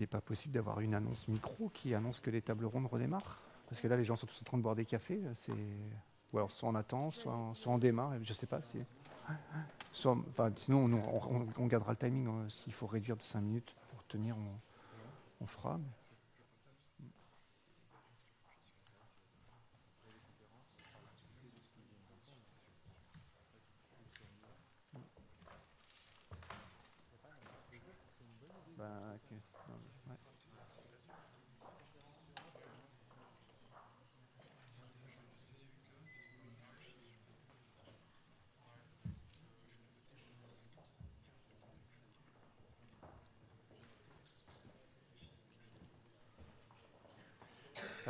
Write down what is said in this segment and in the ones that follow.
n'est pas possible d'avoir une annonce micro qui annonce que les tables rondes redémarrent Parce que là, les gens sont tous en train de boire des cafés. C'est... Ou alors soit on attend, soit, soit on démarre, je ne sais pas. Soit, enfin, sinon, on, on, gardera le timing. Hein. S'il faut réduire de 5 minutes pour tenir, on, fera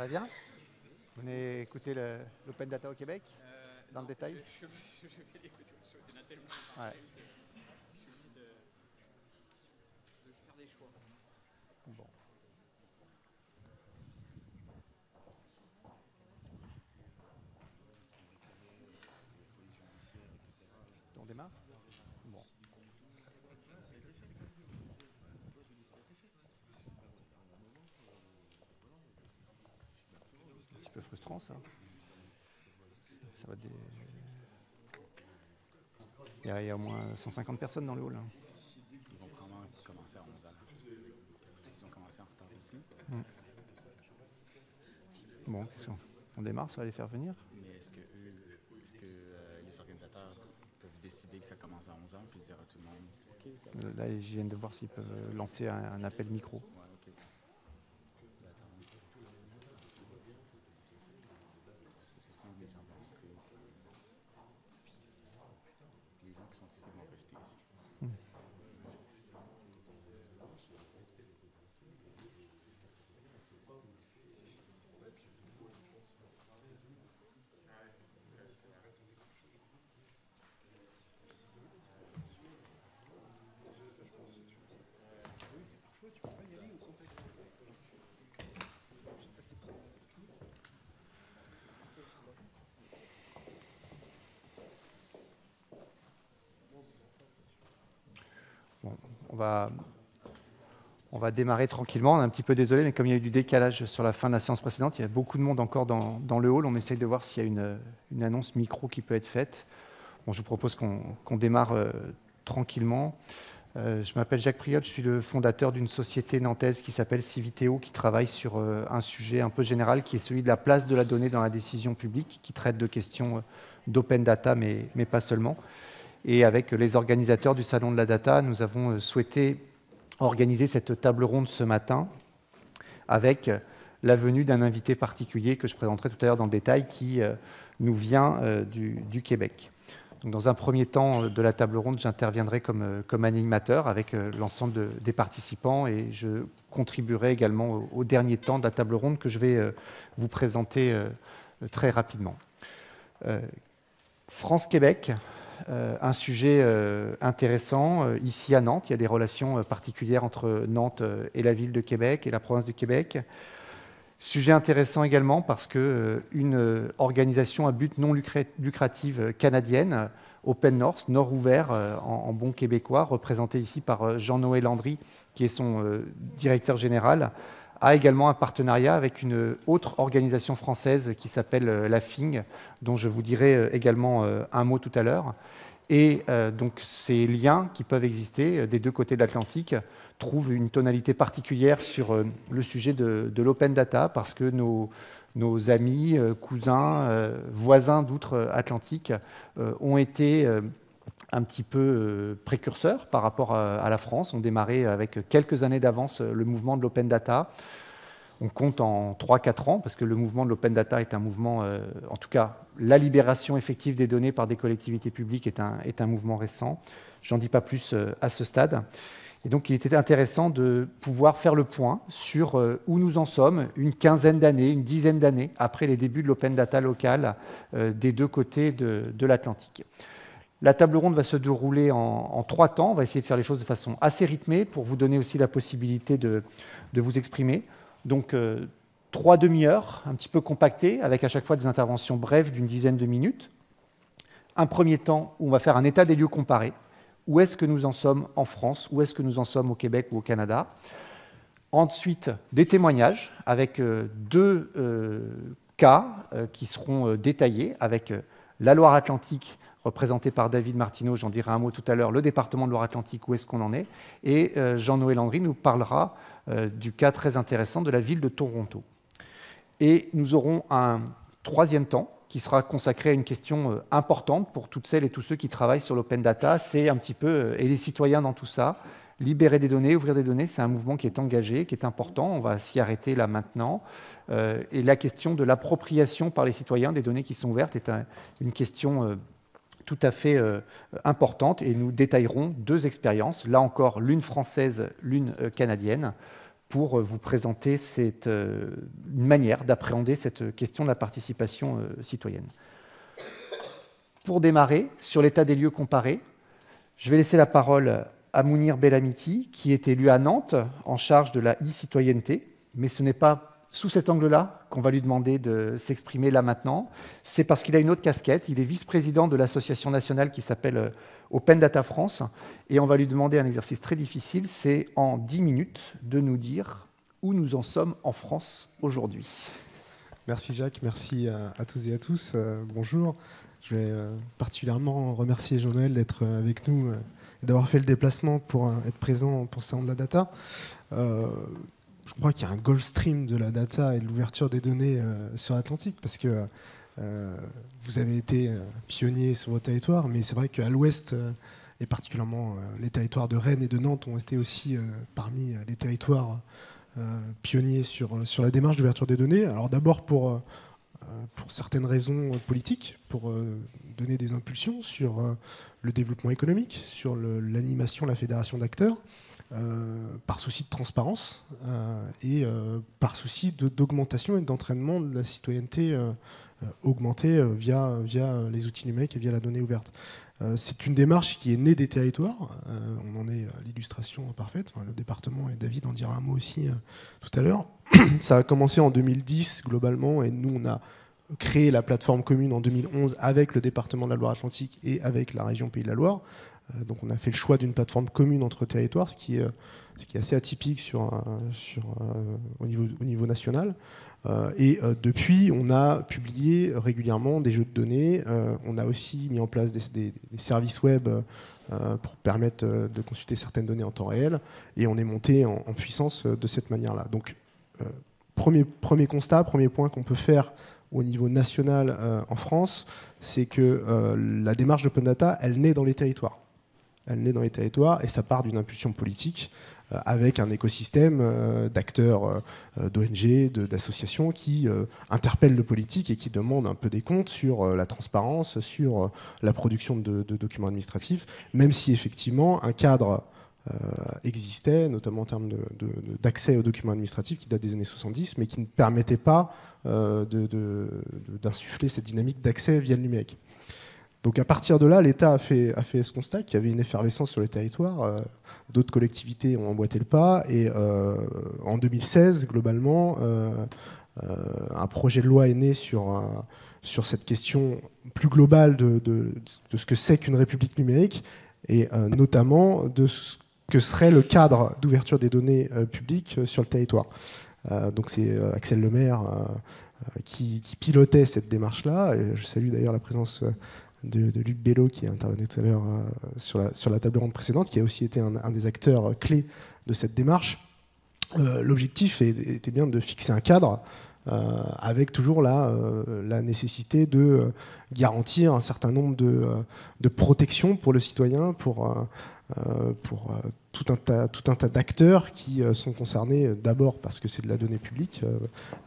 va bien. Vous venez écouter l'Open Data au Québec Dans le détail. Je, vais l'écouter, tellement. Ouais. Je suis obligé de, de faire des choix. Bon. On démarre peu frustrant ça. ça va des... il, y il, y a, au moins 150 personnes dans le hall. Hein. Ils vont probablement commencer à 11h. Ils ont commencé en retard aussi. Mmh. Bon, on démarre, ça va les faire venir Mais est-ce que, eux, est-ce que euh, les organisateurs peuvent décider que ça commence à 11h puis dire à tout le monde OK, ça Là, ils viennent de voir s'ils peuvent lancer un, un appel micro. Ouais. on on va démarrer tranquillement. On est un petit peu désolé, mais comme il y a eu du décalage sur la fin de la séance précédente, il y a beaucoup de monde encore dans, le hall. On essaye de voir s'il y a une, annonce micro qui peut être faite. Bon, je vous propose qu'on démarre euh, tranquillement. Euh, je m'appelle Jacques Priot, je suis le fondateur d'une société nantaise qui s'appelle Civiteo, qui travaille sur euh, un sujet un peu général qui est celui de la place de la donnée dans la décision publique, qui traite de questions d'open data, mais pas seulement. Et avec les organisateurs du Salon de la Data, nous avons euh, souhaité organiser cette table ronde ce matin avec la venue d'un invité particulier que je présenterai tout à l'heure dans le détail, qui euh, nous vient euh, du, Québec. Donc, dans un premier temps de la table ronde, j'interviendrai comme, comme, animateur avec l'ensemble des participants et je contribuerai également au, dernier temps de la table ronde que je vais vous présenter très rapidement. France-Québec, euh, un sujet euh, intéressant euh, ici à Nantes. Il y a des relations particulières entre Nantes et la ville de Québec et la province de Québec. Sujet intéressant également parce qu'une organisation à but non lucratif canadienne, Open North, Nord ouvert en, bon québécois, représentée ici par Jean-Noël Landry, qui est son directeur général, a également un partenariat avec une autre organisation française qui s'appelle la FING, dont je vous dirai également un mot tout à l'heure. Et euh, donc ces liens qui peuvent exister euh, des deux côtés de l'Atlantique trouvent une tonalité particulière sur euh, le sujet de, l'open data parce que nos, amis, cousins, voisins d'outre-Atlantique ont été un petit peu précurseurs par rapport à, la France, ont démarré avec quelques années d'avance le mouvement de l'open data. On compte en 3-4 ans, parce que le mouvement de l'open data est un mouvement, en tout cas la libération effective des données par des collectivités publiques est un, est mouvement récent. J'en dis pas plus euh, à ce stade. Et donc, il était intéressant de pouvoir faire le point sur euh, où nous en sommes, une quinzaine d'années, une dizaine d'années après les débuts de l'open data local euh, des deux côtés de, l'Atlantique. La table ronde va se dérouler en, trois temps. On va essayer de faire les choses de façon assez rythmée pour vous donner aussi la possibilité de, vous exprimer. Donc, trois demi-heures, un petit peu compactées, avec à chaque fois des interventions brèves d'une dizaine de minutes. Un premier temps où on va faire un état des lieux comparé. Où est-ce que nous en sommes en France? Où est-ce que nous en sommes au Québec ou au Canada? Ensuite, des témoignages avec deux cas qui seront détaillés avec la Loire-Atlantique représentée par David Martineau, j'en dirai un mot tout à l'heure, le département de Loire-Atlantique, où est-ce qu'on en est, et Jean-Noël Landry nous parlera du cas très intéressant de la ville de Toronto. Et nous aurons un troisième temps qui sera consacré à une question euh, importante pour toutes celles et tous ceux qui travaillent sur l'open data, c'est un petit peu, euh, et les citoyens dans tout ça, libérer des données, ouvrir des données, c'est un mouvement qui est engagé, qui est important, on va s'y arrêter là maintenant. Euh, et la question de l'appropriation par les citoyens des données qui sont ouvertes est une question tout à fait importante, et nous détaillerons deux expériences, là encore l'une française, l'une canadienne, pour euh, vous présenter cette, euh, une manière d'appréhender cette question de la participation euh, citoyenne. Pour démarrer, sur l'état des lieux comparés, je vais laisser la parole à Mounir Bellamiti, qui est élu à Nantes en charge de la e-citoyenneté, mais ce n'est pas sous cet angle-là qu'on va lui demander de s'exprimer là maintenant. C'est parce qu'il a une autre casquette. Il est vice-président de l'association nationale qui s'appelle Open Data France. Et on va lui demander un exercice très difficile, c'est en 10 minutes de nous dire où nous en sommes en France aujourd'hui. Merci Jacques, merci à, tous et à tous. Euh, bonjour. Je vais euh, particulièrement remercier Jean-Noël d'être euh, avec nous et d'avoir fait le déplacement pour être présent pour Salon de la Data. Je crois qu'il y a un Gulf Stream de la data et de l'ouverture des données sur l'Atlantique parce que euh, vous avez été euh, pionnier sur votre territoire, mais c'est vrai qu'à l'ouest, euh, et particulièrement les territoires de Rennes et de Nantes ont été aussi parmi les territoires pionniers sur, sur la démarche d'ouverture des données. Alors d'abord pour, pour certaines raisons politiques, pour donner des impulsions sur le développement économique, sur l'animation, la fédération d'acteurs, par souci de transparence et par souci d'augmentation et d'entraînement de la citoyenneté euh, augmenter euh, via, via les outils numériques et via la donnée ouverte. Euh, c'est une démarche qui est née des territoires. on en est l'illustration parfaite. le département, et David en dira un mot aussi tout à l'heure. Ça a commencé en 2010 globalement, et nous, on a créé la plateforme commune en 2011 avec le département de la Loire-Atlantique et avec la région Pays de la Loire. Donc on a fait le choix d'une plateforme commune entre territoires, ce qui est, est assez atypique sur, au, niveau, au niveau national. Euh, et euh, depuis, on a publié régulièrement des jeux de données. Euh, on a aussi mis en place des, services web pour permettre de consulter certaines données en temps réel. Et on est monté en, puissance de cette manière-là. Donc, premier, premier constat, premier point qu'on peut faire au niveau national en France, c'est que la démarche d'Open Data, elle naît dans les territoires. Elle naît dans les territoires et ça part d'une impulsion politique euh, avec un écosystème euh, d'acteurs, euh, d'ONG, d'associations qui interpellent le politique et qui demandent un peu des comptes sur la transparence, sur la production de, documents administratifs, même si effectivement un cadre existait, notamment en termes d'accès aux documents administratifs qui date des années 70, mais qui ne permettait pas d'insuffler cette dynamique d'accès via le numérique. Donc à partir de là, l'État a fait, ce constat qu'il y avait une effervescence sur les territoires. Euh, d'autres collectivités ont emboîté le pas. Et euh, en 2016, globalement, euh, un projet de loi est né sur, cette question plus globale de, ce que c'est qu'une république numérique, et notamment de ce que serait le cadre d'ouverture des données publiques sur le territoire. donc c'est Axel Lemaire qui, qui, pilotait cette démarche-là. Je salue d'ailleurs la présence de, Luc Bello, qui est intervenu tout à l'heure euh, sur, la, table ronde précédente, qui a aussi été un, des acteurs clés de cette démarche. Euh, l'objectif était bien de fixer un cadre euh, avec toujours la, la, nécessité de garantir un certain nombre de, protections pour le citoyen, pour, pour tout un tas, tout un tas d'acteurs qui sont concernés d'abord parce que c'est de la donnée publique,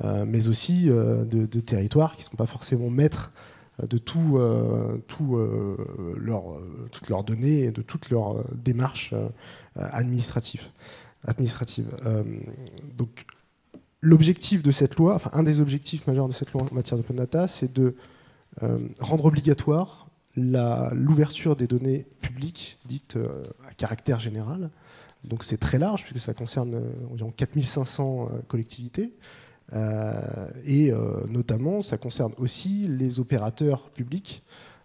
mais aussi de, de, territoires qui ne sont pas forcément maîtres de tout, euh, euh, leur, toutes leurs données et de toutes leurs démarches administratives. administratives. donc, l'objectif de cette loi, enfin un des objectifs majeurs de cette loi en matière d'open data, c'est de rendre obligatoire l'ouverture des données publiques dites à caractère général. Donc c'est très large puisque ça concerne environ 4500 collectivités. Euh, et euh, notamment, ça concerne aussi les opérateurs publics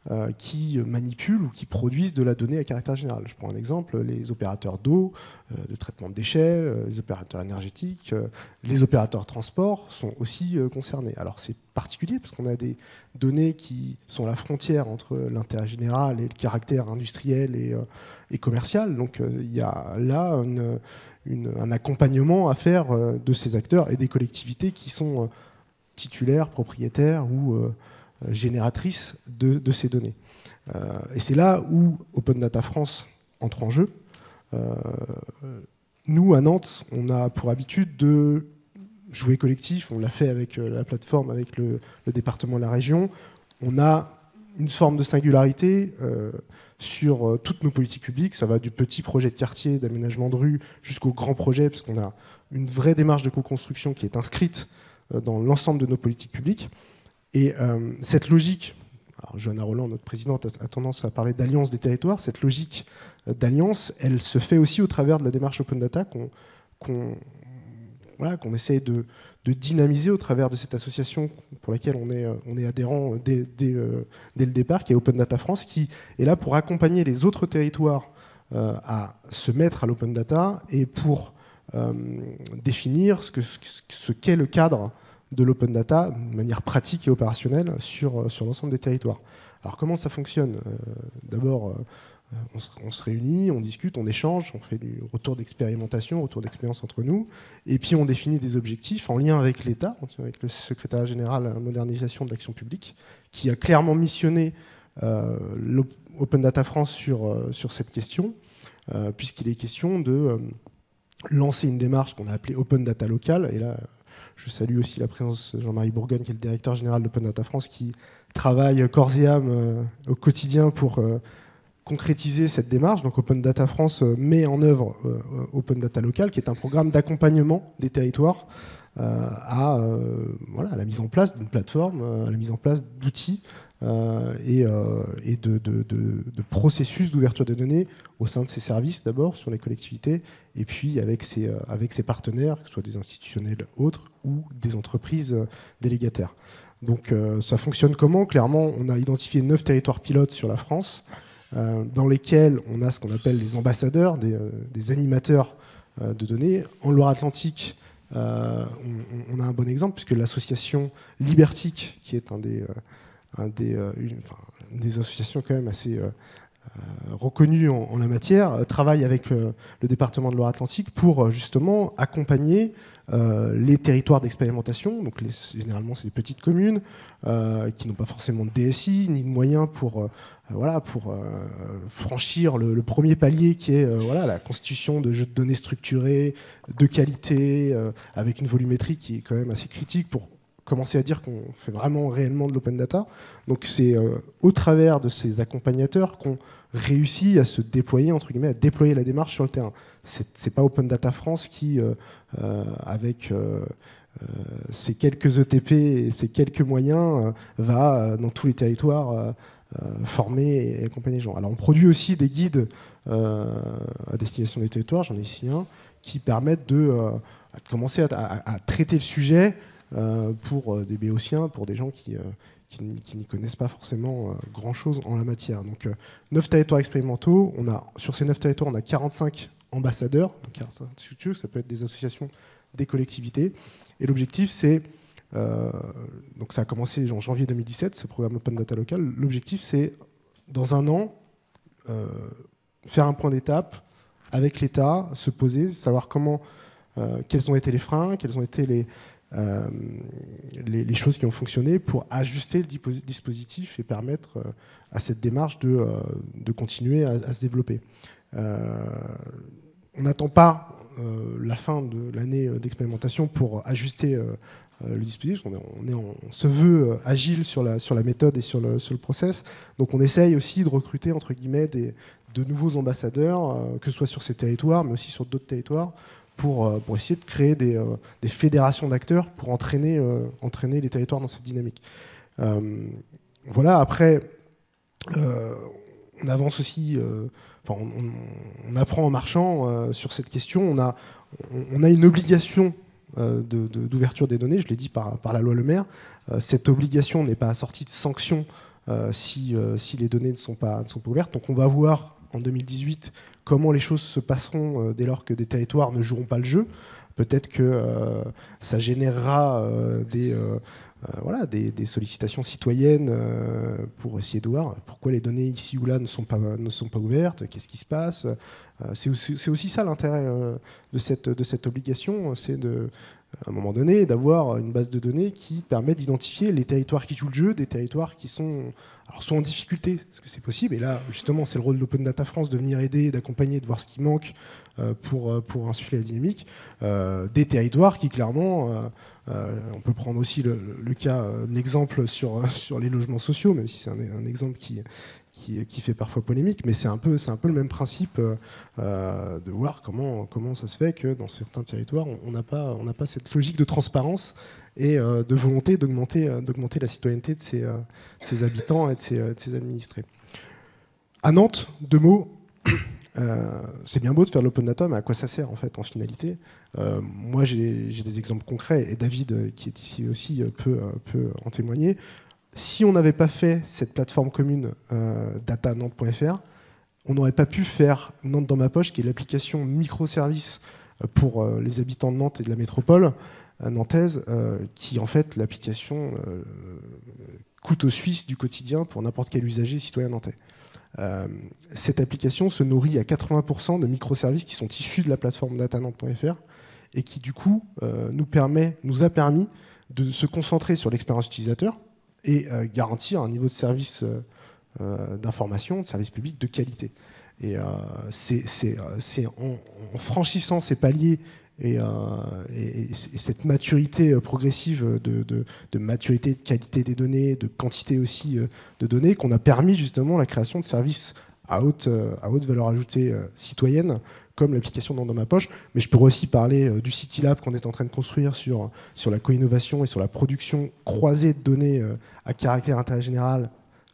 euh, qui manipulent ou qui produisent de la donnée à caractère général. Je prends un exemple, les opérateurs d'eau, de traitement de déchets, les opérateurs énergétiques, les opérateurs de transport sont aussi concernés. Alors c'est particulier parce qu'on a des données qui sont la frontière entre l'intérêt général et le caractère industriel et, commercial. Donc il y a là un accompagnement à faire de ces acteurs et des collectivités qui sont titulaires, propriétaires ou euh, génératrice de, ces données. Euh, et c'est là où Open Data France entre en jeu. Euh, nous, à Nantes, on a pour habitude de jouer collectif. On l'a fait avec la plateforme, avec le, département de la région. On a une forme de singularité sur toutes nos politiques publiques. Ça va du petit projet de quartier, d'aménagement de rue, jusqu'au grand projet, parce qu'on a une vraie démarche de co-construction qui est inscrite dans l'ensemble de nos politiques publiques. Et euh, cette logique, alors Johanna Roland, notre présidente, a, tendance à parler d'alliance des territoires. Cette logique euh, d'alliance, elle se fait aussi au travers de la démarche Open Data qu'on voilà, qu'on essaye de, dynamiser au travers de cette association pour laquelle on est, on est adhérent dès, dès, euh, dès, le départ, qui est Open Data France, qui est là pour accompagner les autres territoires à se mettre à l'open data et pour définir ce qu'est ce le cadre de l'open data de manière pratique et opérationnelle sur, euh, sur l'ensemble des territoires. Alors comment ça fonctionne? Euh, Euh, on, se, réunit, on discute, on échange, on fait du retour d'expérimentation, retour d'expérience entre nous, et puis on définit des objectifs en lien avec l'État, avec le secrétaire général à la modernisation de l'action publique, qui a clairement missionné l'Open Data France sur, sur cette question, puisqu'il est question de lancer une démarche qu'on a appelée Open Data Local, et là je salue aussi la présence de Jean-Marie Bourgogne, qui est le directeur général d'Open Data France, qui travaille corps et âme euh, au quotidien pour euh, concrétiser cette démarche. Donc Open Data France euh, met en œuvre Open Data Local, qui est un programme d'accompagnement des territoires à, voilà, à la mise en place d'une plateforme, à la mise en place d'outils euh, et, euh, de, processus d'ouverture des données au sein de ces services d'abord sur les collectivités et puis avec ses, euh, avec ses partenaires, que ce soit des institutionnels autres ou des entreprises délégataires. Donc ça fonctionne comment? Clairement, on a identifié neuf territoires pilotes sur la France dans lesquels on a ce qu'on appelle les ambassadeurs, des, animateurs de données. En Loire-Atlantique, on, a un bon exemple puisque l'association Libertique, qui est un des euh, des, associations quand même assez euh, euh, reconnues en, la matière, travaille avec le département de Loire-Atlantique pour justement accompagner les territoires d'expérimentation. Donc généralement, c'est des petites communes qui n'ont pas forcément de DSI ni de moyens pour, voilà, pour franchir le, premier palier qui est voilà, la constitution de jeux de données structurés, de qualité, avec une volumétrie qui est quand même assez critique pour commencer à dire qu'on fait vraiment réellement de l'open data. Donc c'est euh, au travers de ces accompagnateurs qu'on réussit à se déployer, entre guillemets, à déployer la démarche sur le terrain. C'est pas Open Data France qui, euh, euh, avec ces quelques ETP et ces quelques moyens, va dans tous les territoires former et accompagner les gens. Alors on produit aussi des guides à destination des territoires, j'en ai ici un, qui permettent de, commencer à traiter le sujet euh, pour euh, des béotiens, pour des gens qui, euh, n'y connaissent pas forcément grand-chose en la matière. Donc, neuf territoires expérimentaux. On a, sur ces neuf territoires, on a 45 ambassadeurs, donc 45 structures, ça peut être des associations, des collectivités. Et l'objectif, c'est donc ça a commencé en janvier 2017, ce programme Open Data Local. L'objectif, c'est dans un an, faire un point d'étape avec l'État, se poser, savoir comment, quels ont été les freins, quels ont été les, euh, choses qui ont fonctionné pour ajuster le dispositif et permettre euh, à cette démarche euh, de continuer à, se développer. On n'attend pas la fin de l'année d'expérimentation pour ajuster le dispositif. On, se veut agile sur la, méthode et sur le, process. Donc on essaye aussi de recruter entre guillemets de nouveaux ambassadeurs, que ce soit sur ces territoires, mais aussi sur d'autres territoires, pour, euh, essayer de créer des, euh, fédérations d'acteurs pour euh, entraîner les territoires dans cette dynamique. voilà, après, on avance aussi, on, apprend en marchant sur cette question. On a, une obligation d'ouverture des données, je l'ai dit par, la loi Le Maire. cette obligation n'est pas assortie de sanctions si, les données ne sont, pas, ouvertes. Donc on va voir en 2018 comment les choses se passeront dès lors que des territoires ne joueront pas le jeu. Peut-être que ça générera des euh, voilà, des, sollicitations citoyennes euh, pour essayer de voir pourquoi les données ici ou là ne sont pas, ne sont pas ouvertes, qu'est-ce qui se passe. Euh, c'est aussi, aussi, ça l'intérêt de, cette, de cette obligation, c'est de, à un moment donné d'avoir une base de données qui permet d'identifier les territoires qui jouent le jeu, des territoires qui sont, alors, soit en difficulté, parce que c'est possible, et là justement c'est le rôle de l'Open Data France de venir aider, d'accompagner, de voir ce qui manque pour, pour insuffler la dynamique, des territoires qui clairement euh, on peut prendre aussi le, cas, l'exemple sur, sur les logements sociaux, même si c'est un, exemple qui, qui, fait parfois polémique, mais c'est un, peu, un peu le même principe euh, de voir comment, comment ça se fait que dans certains territoires, on n'a pas, pas cette logique de transparence et euh, de volonté d'augmenter, la citoyenneté de ses, habitants et de ses, administrés. À Nantes, deux mots. c'est bien beau de faire l'open data, mais à quoi ça sert en fait en finalité? Euh, moi, j'ai des exemples concrets, et David, euh, qui est ici aussi, euh, peut, en témoigner. Si on n'avait pas fait cette plateforme commune datanantes.fr, on n'aurait pas pu faire Nantes dans ma poche, qui est l'application microservice pour les habitants de Nantes et de la métropole nantaise, qui en fait l'application couteau suisse du quotidien pour n'importe quel usager citoyen nantais. cette application se nourrit à 80% de microservices qui sont issus de la plateforme datanantes.fr et qui du coup euh, nous, permet, nous a permis de se concentrer sur l'expérience utilisateur et euh, garantir un niveau de service euh, d'information, de service public de qualité. Et c'est en, franchissant ces paliers et, cette maturité progressive de, maturité, de qualité des données, de quantité aussi de données, qu'on a permis justement la création de services à haute valeur ajoutée citoyenne comme l'application dans, ma poche. Mais je pourrais aussi parler euh, du City Lab qu'on est en train de construire sur, sur la co-innovation et sur la production croisée de données euh, à caractère intérêt général,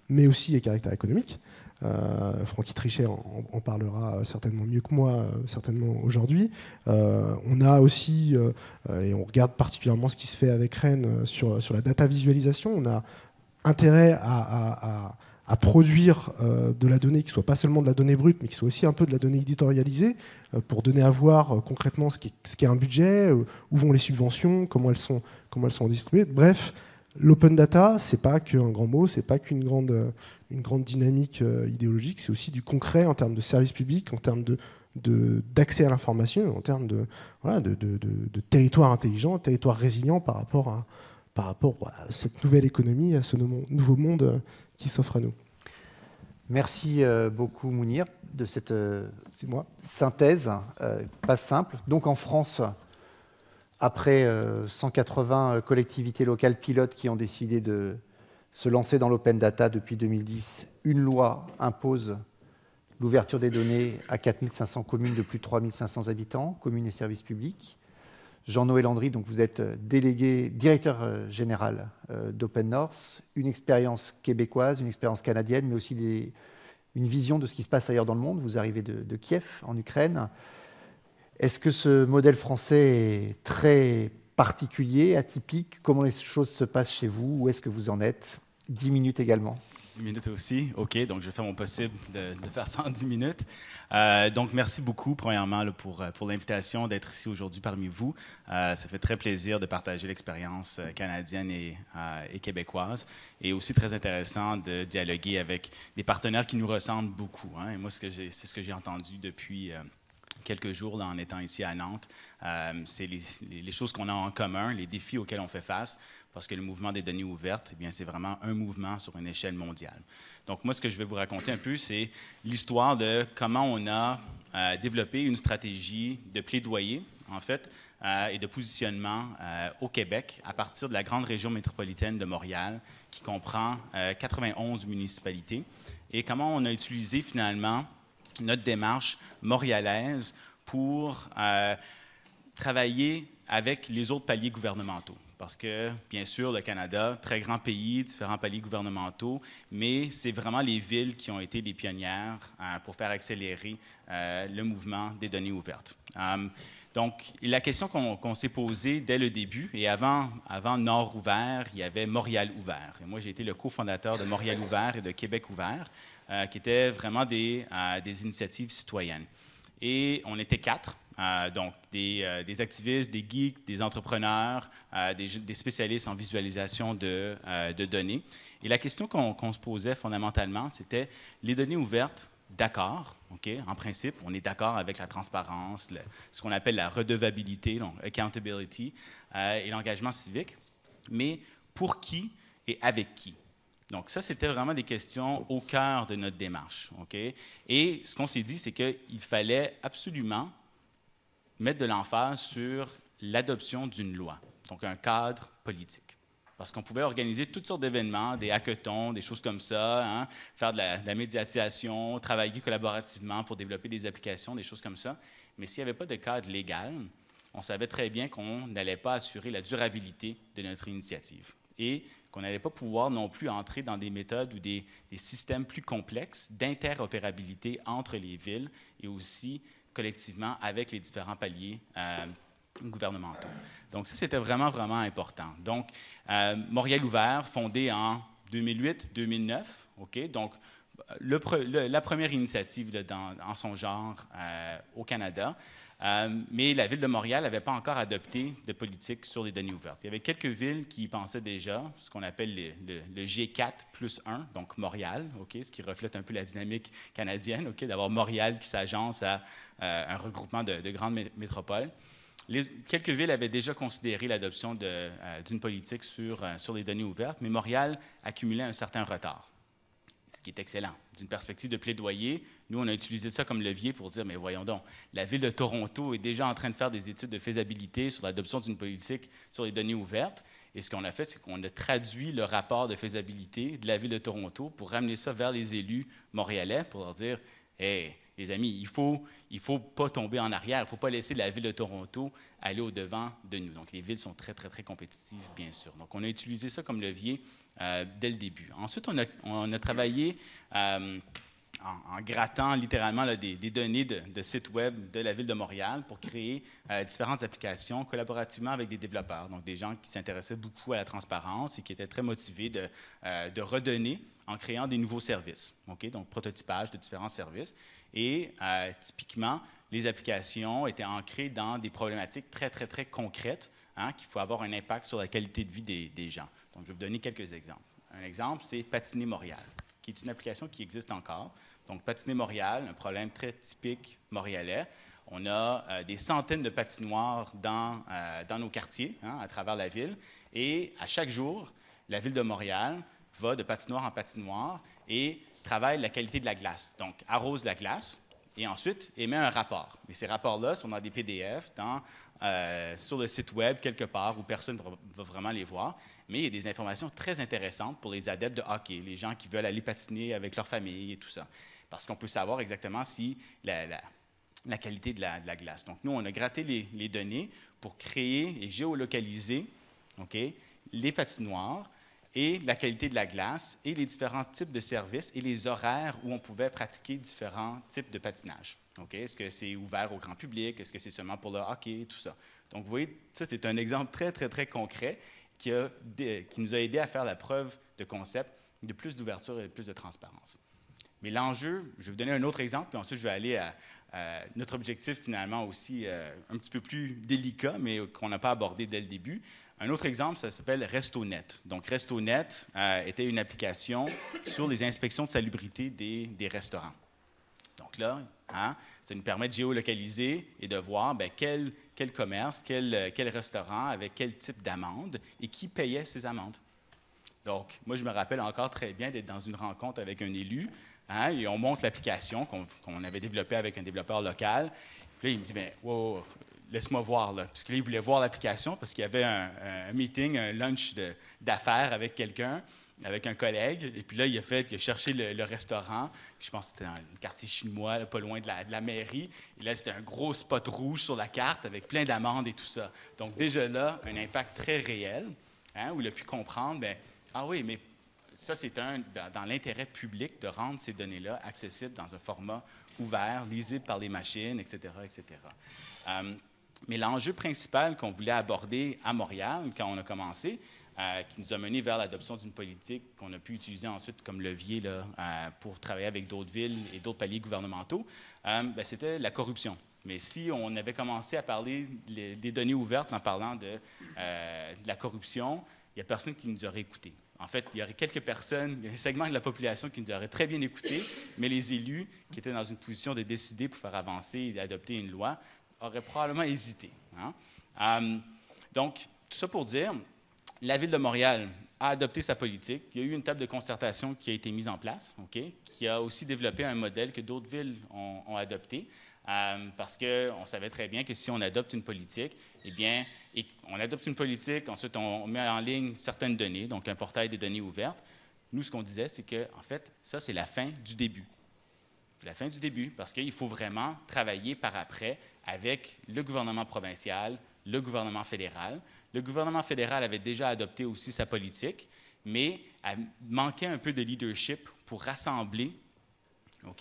mais aussi à caractère économique. Euh, Francky Trichet en, parlera certainement mieux que moi, certainement aujourd'hui. on a aussi, et on regarde particulièrement ce qui se fait avec Rennes sur, sur la data visualisation, on a intérêt à produire euh, de la donnée qui soit pas seulement de la donnée brute, mais qui soit aussi un peu de la donnée éditorialisée, euh, pour donner à voir euh, concrètement ce qu'est ce un budget, où vont les subventions, comment elles sont, comment elles sont distribuées. Bref, l'open data, c'est pas qu'un grand mot, c'est pas qu'une grande, une grande dynamique idéologique, c'est aussi du concret en termes de services publics, en termes de d'accès à l'information, en termes de, voilà, de, de, de, territoire intelligent, territoire résilient par rapport à, par rapport à cette nouvelle économie, à ce nouveau monde qui s'offre à nous. Merci euh, beaucoup Mounir de cette euh, moi. synthèse, euh, pas simple. Donc en France, après 180 collectivités locales pilotes qui ont décidé de se lancer dans l'open data depuis 2010, une loi impose l'ouverture des données à 4500 communes de plus de 3500 habitants, communes et services publics. Jean-Noël Landry, donc vous êtes euh, délégué, directeur euh, général euh, d'Open North, une expérience québécoise, une expérience canadienne, mais aussi une vision de ce qui se passe ailleurs dans le monde. Vous arrivez de, Kiev, en Ukraine. Est-ce que ce modèle français est très particulier, atypique? Comment les choses se passent chez vous? Où est-ce que vous en êtes? Dix minutes également. 10 minutes aussi. OK, donc je vais faire mon possible de, faire ça en 10 minutes. Euh, donc, merci beaucoup, premièrement, pour, euh, pour l'invitation d'être ici aujourd'hui parmi vous. Euh, ça fait très plaisir de partager l'expérience canadienne et, québécoise. Et aussi très intéressant de dialoguer avec des partenaires qui nous ressemblent beaucoup. Hein. Et moi, c'est ce que j'ai entendu depuis quelques jours en étant ici à Nantes. c'est les, choses qu'on a en commun, les défis auxquels on fait face parce que le mouvement des données ouvertes, eh bien, c'est vraiment un mouvement sur une échelle mondiale. Donc, moi, ce que je vais vous raconter un peu, c'est l'histoire de comment on a euh, développé une stratégie de plaidoyer, en fait, euh, et de positionnement euh, au Québec à partir de la grande région métropolitaine de Montréal, qui comprend 91 municipalités, et comment on a utilisé finalement notre démarche montréalaise pour travailler avec les autres paliers gouvernementaux parce que, bien sûr, le Canada, très grand pays, différents paliers gouvernementaux, mais c'est vraiment les villes qui ont été les pionnières euh, pour faire accélérer euh, le mouvement des données ouvertes. Euh, Donc, la question qu'on s'est posée dès le début, et avant, avant Nord ouvert, il y avait Montréal ouvert. Et moi, j'ai été le cofondateur de Montréal ouvert et de Québec ouvert, qui étaient vraiment des, initiatives citoyennes. Et on était quatre, euh, donc des, des, activistes, des geeks, des entrepreneurs, des, des, spécialistes en visualisation de, données. Et la question qu'on se posait fondamentalement, c'était les données ouvertes, d'accord, OK, en principe, on est d'accord avec la transparence, ce qu'on appelle la redevabilité, donc accountability, euh, et l'engagement civique, mais pour qui et avec qui? Donc, ça, c'était vraiment des questions au cœur de notre démarche. OK? Et ce qu'on s'est dit, c'est qu'il fallait absolument mettre de l'emphase sur l'adoption d'une loi, donc un cadre politique parce qu'on pouvait organiser toutes sortes d'événements, des hackathons, des choses comme ça, hein, faire de la, médiatisation, travailler collaborativement pour développer des applications, des choses comme ça. Mais s'il n'y avait pas de cadre légal, on savait très bien qu'on n'allait pas assurer la durabilité de notre initiative et qu'on n'allait pas pouvoir non plus entrer dans des méthodes ou des, systèmes plus complexes d'interopérabilité entre les villes et aussi collectivement avec les différents paliers euh, gouvernementaux. Donc ça, c'était vraiment, vraiment important. Donc, euh, Montréal ouvert, fondé en 2008-2009, OK? Donc, la première initiative dans, en son genre euh, au Canada. Euh, mais la ville de Montréal n'avait pas encore adopté de politique sur les données ouvertes. Il y avait quelques villes qui y pensaient déjà, ce qu'on appelle le, G4 plus 1, donc Montréal, OK, ce qui reflète un peu la dynamique canadienne, OK, d'avoir Montréal qui s'agence à un regroupement de, de grandes métropoles quelques villes avaient déjà considéré l'adoption euh, d'une politique sur, euh, sur les données ouvertes, mais Montréal accumulait un certain retard, ce qui est excellent. D'une perspective de plaidoyer, nous, on a utilisé ça comme levier pour dire, mais voyons donc, la ville de Toronto est déjà en train de faire des études de faisabilité sur l'adoption d'une politique sur les données ouvertes. Et ce qu'on a fait, c'est qu'on a traduit le rapport de faisabilité de la ville de Toronto pour ramener ça vers les élus montréalais pour leur dire, hey, les amis, il ne faut, il faut pas tomber en arrière. Il ne faut pas laisser la ville de Toronto aller au-devant de nous. Donc, les villes sont très, très, très compétitives, bien sûr. Donc, on a utilisé ça comme levier euh, dès le début. Ensuite, on a, on a travaillé euh, en, grattant littéralement des, données de, sites web de la ville de Montréal pour créer euh, différentes applications collaborativement avec des développeurs, donc des gens qui s'intéressaient beaucoup à la transparence et qui étaient très motivés de, de redonner en créant des nouveaux services, OK? donc prototypage de différents services. Et euh, typiquement, les applications étaient ancrées dans des problématiques très, très, très concrètes hein, qui pouvaient avoir un impact sur la qualité de vie des, gens. Donc, je vais vous donner quelques exemples. Un exemple, c'est Patiner Montréal, qui est une application qui existe encore. Donc, Patiner Montréal, un problème très typique montréalais. On a euh, des centaines de patinoires dans, euh, nos quartiers, hein, à travers la ville. Et à chaque jour, la ville de Montréal va de patinoire en patinoire et travaille la qualité de la glace. Donc, arrose la glace et ensuite émet un rapport. Et ces rapports-là sont dans des PDF, euh, sur le site Web quelque part où personne ne va, vraiment les voir. Mais il y a des informations très intéressantes pour les adeptes de hockey, les gens qui veulent aller patiner avec leur famille et tout ça. Parce qu'on peut savoir exactement si la, qualité de la, glace. Donc, nous, on a gratté les, données pour créer et géolocaliser ok, les patinoires et la qualité de la glace et les différents types de services et les horaires où on pouvait pratiquer différents types de patinage. Est-ce que c'est ouvert au grand public? Est-ce que c'est seulement pour le hockey? Tout ça. Donc, vous voyez, ça, c'est un exemple très, très, très concret qui, qui nous a aidé à faire la preuve de concept de plus d'ouverture et de plus de transparence. Mais l'enjeu, je vais vous donner un autre exemple, puis ensuite je vais aller à, notre objectif finalement aussi euh, un petit peu plus délicat, mais qu'on n'a pas abordé dès le début, un autre exemple, ça s'appelle RestoNet. Donc, RestoNet euh, était une application sur les inspections de salubrité des, restaurants. Donc là, hein, ça nous permet de géolocaliser et de voir ben, quel, commerce, quel, quel, restaurant avait quel type d'amende et qui payait ces amendes. Donc, moi, je me rappelle encore très bien d'être dans une rencontre avec un élu hein, et on montre l'application qu'on avait développée avec un développeur local. Puis là, il me dit, ben, wow, laisse-moi voir. Là. Parce qu'il voulait voir l'application parce qu'il y avait un, meeting, un lunch d'affaires avec quelqu'un, avec un collègue. Et puis là, il a fait, il a cherché le, restaurant. Je pense que c'était dans le quartier chinois, pas loin de la, mairie. Et là, c'était un gros spot rouge sur la carte avec plein d'amandes et tout ça. Donc déjà là, un impact très réel, hein, où il a pu comprendre, bien, ah oui, mais ça, c'est un, dans l'intérêt public de rendre ces données-là accessibles dans un format ouvert, lisible par les machines, etc., etc. Mais l'enjeu principal qu'on voulait aborder à Montréal quand on a commencé, euh, qui nous a mené vers l'adoption d'une politique qu'on a pu utiliser ensuite comme levier euh, pour travailler avec d'autres villes et d'autres paliers gouvernementaux, euh, ben, c'était la corruption. Mais si on avait commencé à parler des données ouvertes en parlant de, de la corruption, il n'y a personne qui nous aurait écoutés. En fait, il y aurait quelques personnes, il y un segment de la population qui nous aurait très bien écoutés, mais les élus qui étaient dans une position de décider pour faire avancer et adopter une loi auraient probablement hésité. Hein. donc, tout ça pour dire, la Ville de Montréal a adopté sa politique. Il y a eu une table de concertation qui a été mise en place, qui a aussi développé un modèle que d'autres villes ont, adopté. Euh, parce qu'on savait très bien que si on adopte une politique, eh bien, on adopte une politique, ensuite on met en ligne certaines données, donc un portail des données ouvertes. Nous, ce qu'on disait, c'est que, en fait, ça, c'est la fin du début. La fin du début, parce qu'il faut vraiment travailler par après avec le gouvernement provincial, le gouvernement fédéral, le gouvernement fédéral avait déjà adopté aussi sa politique, mais manquait un peu de leadership pour rassembler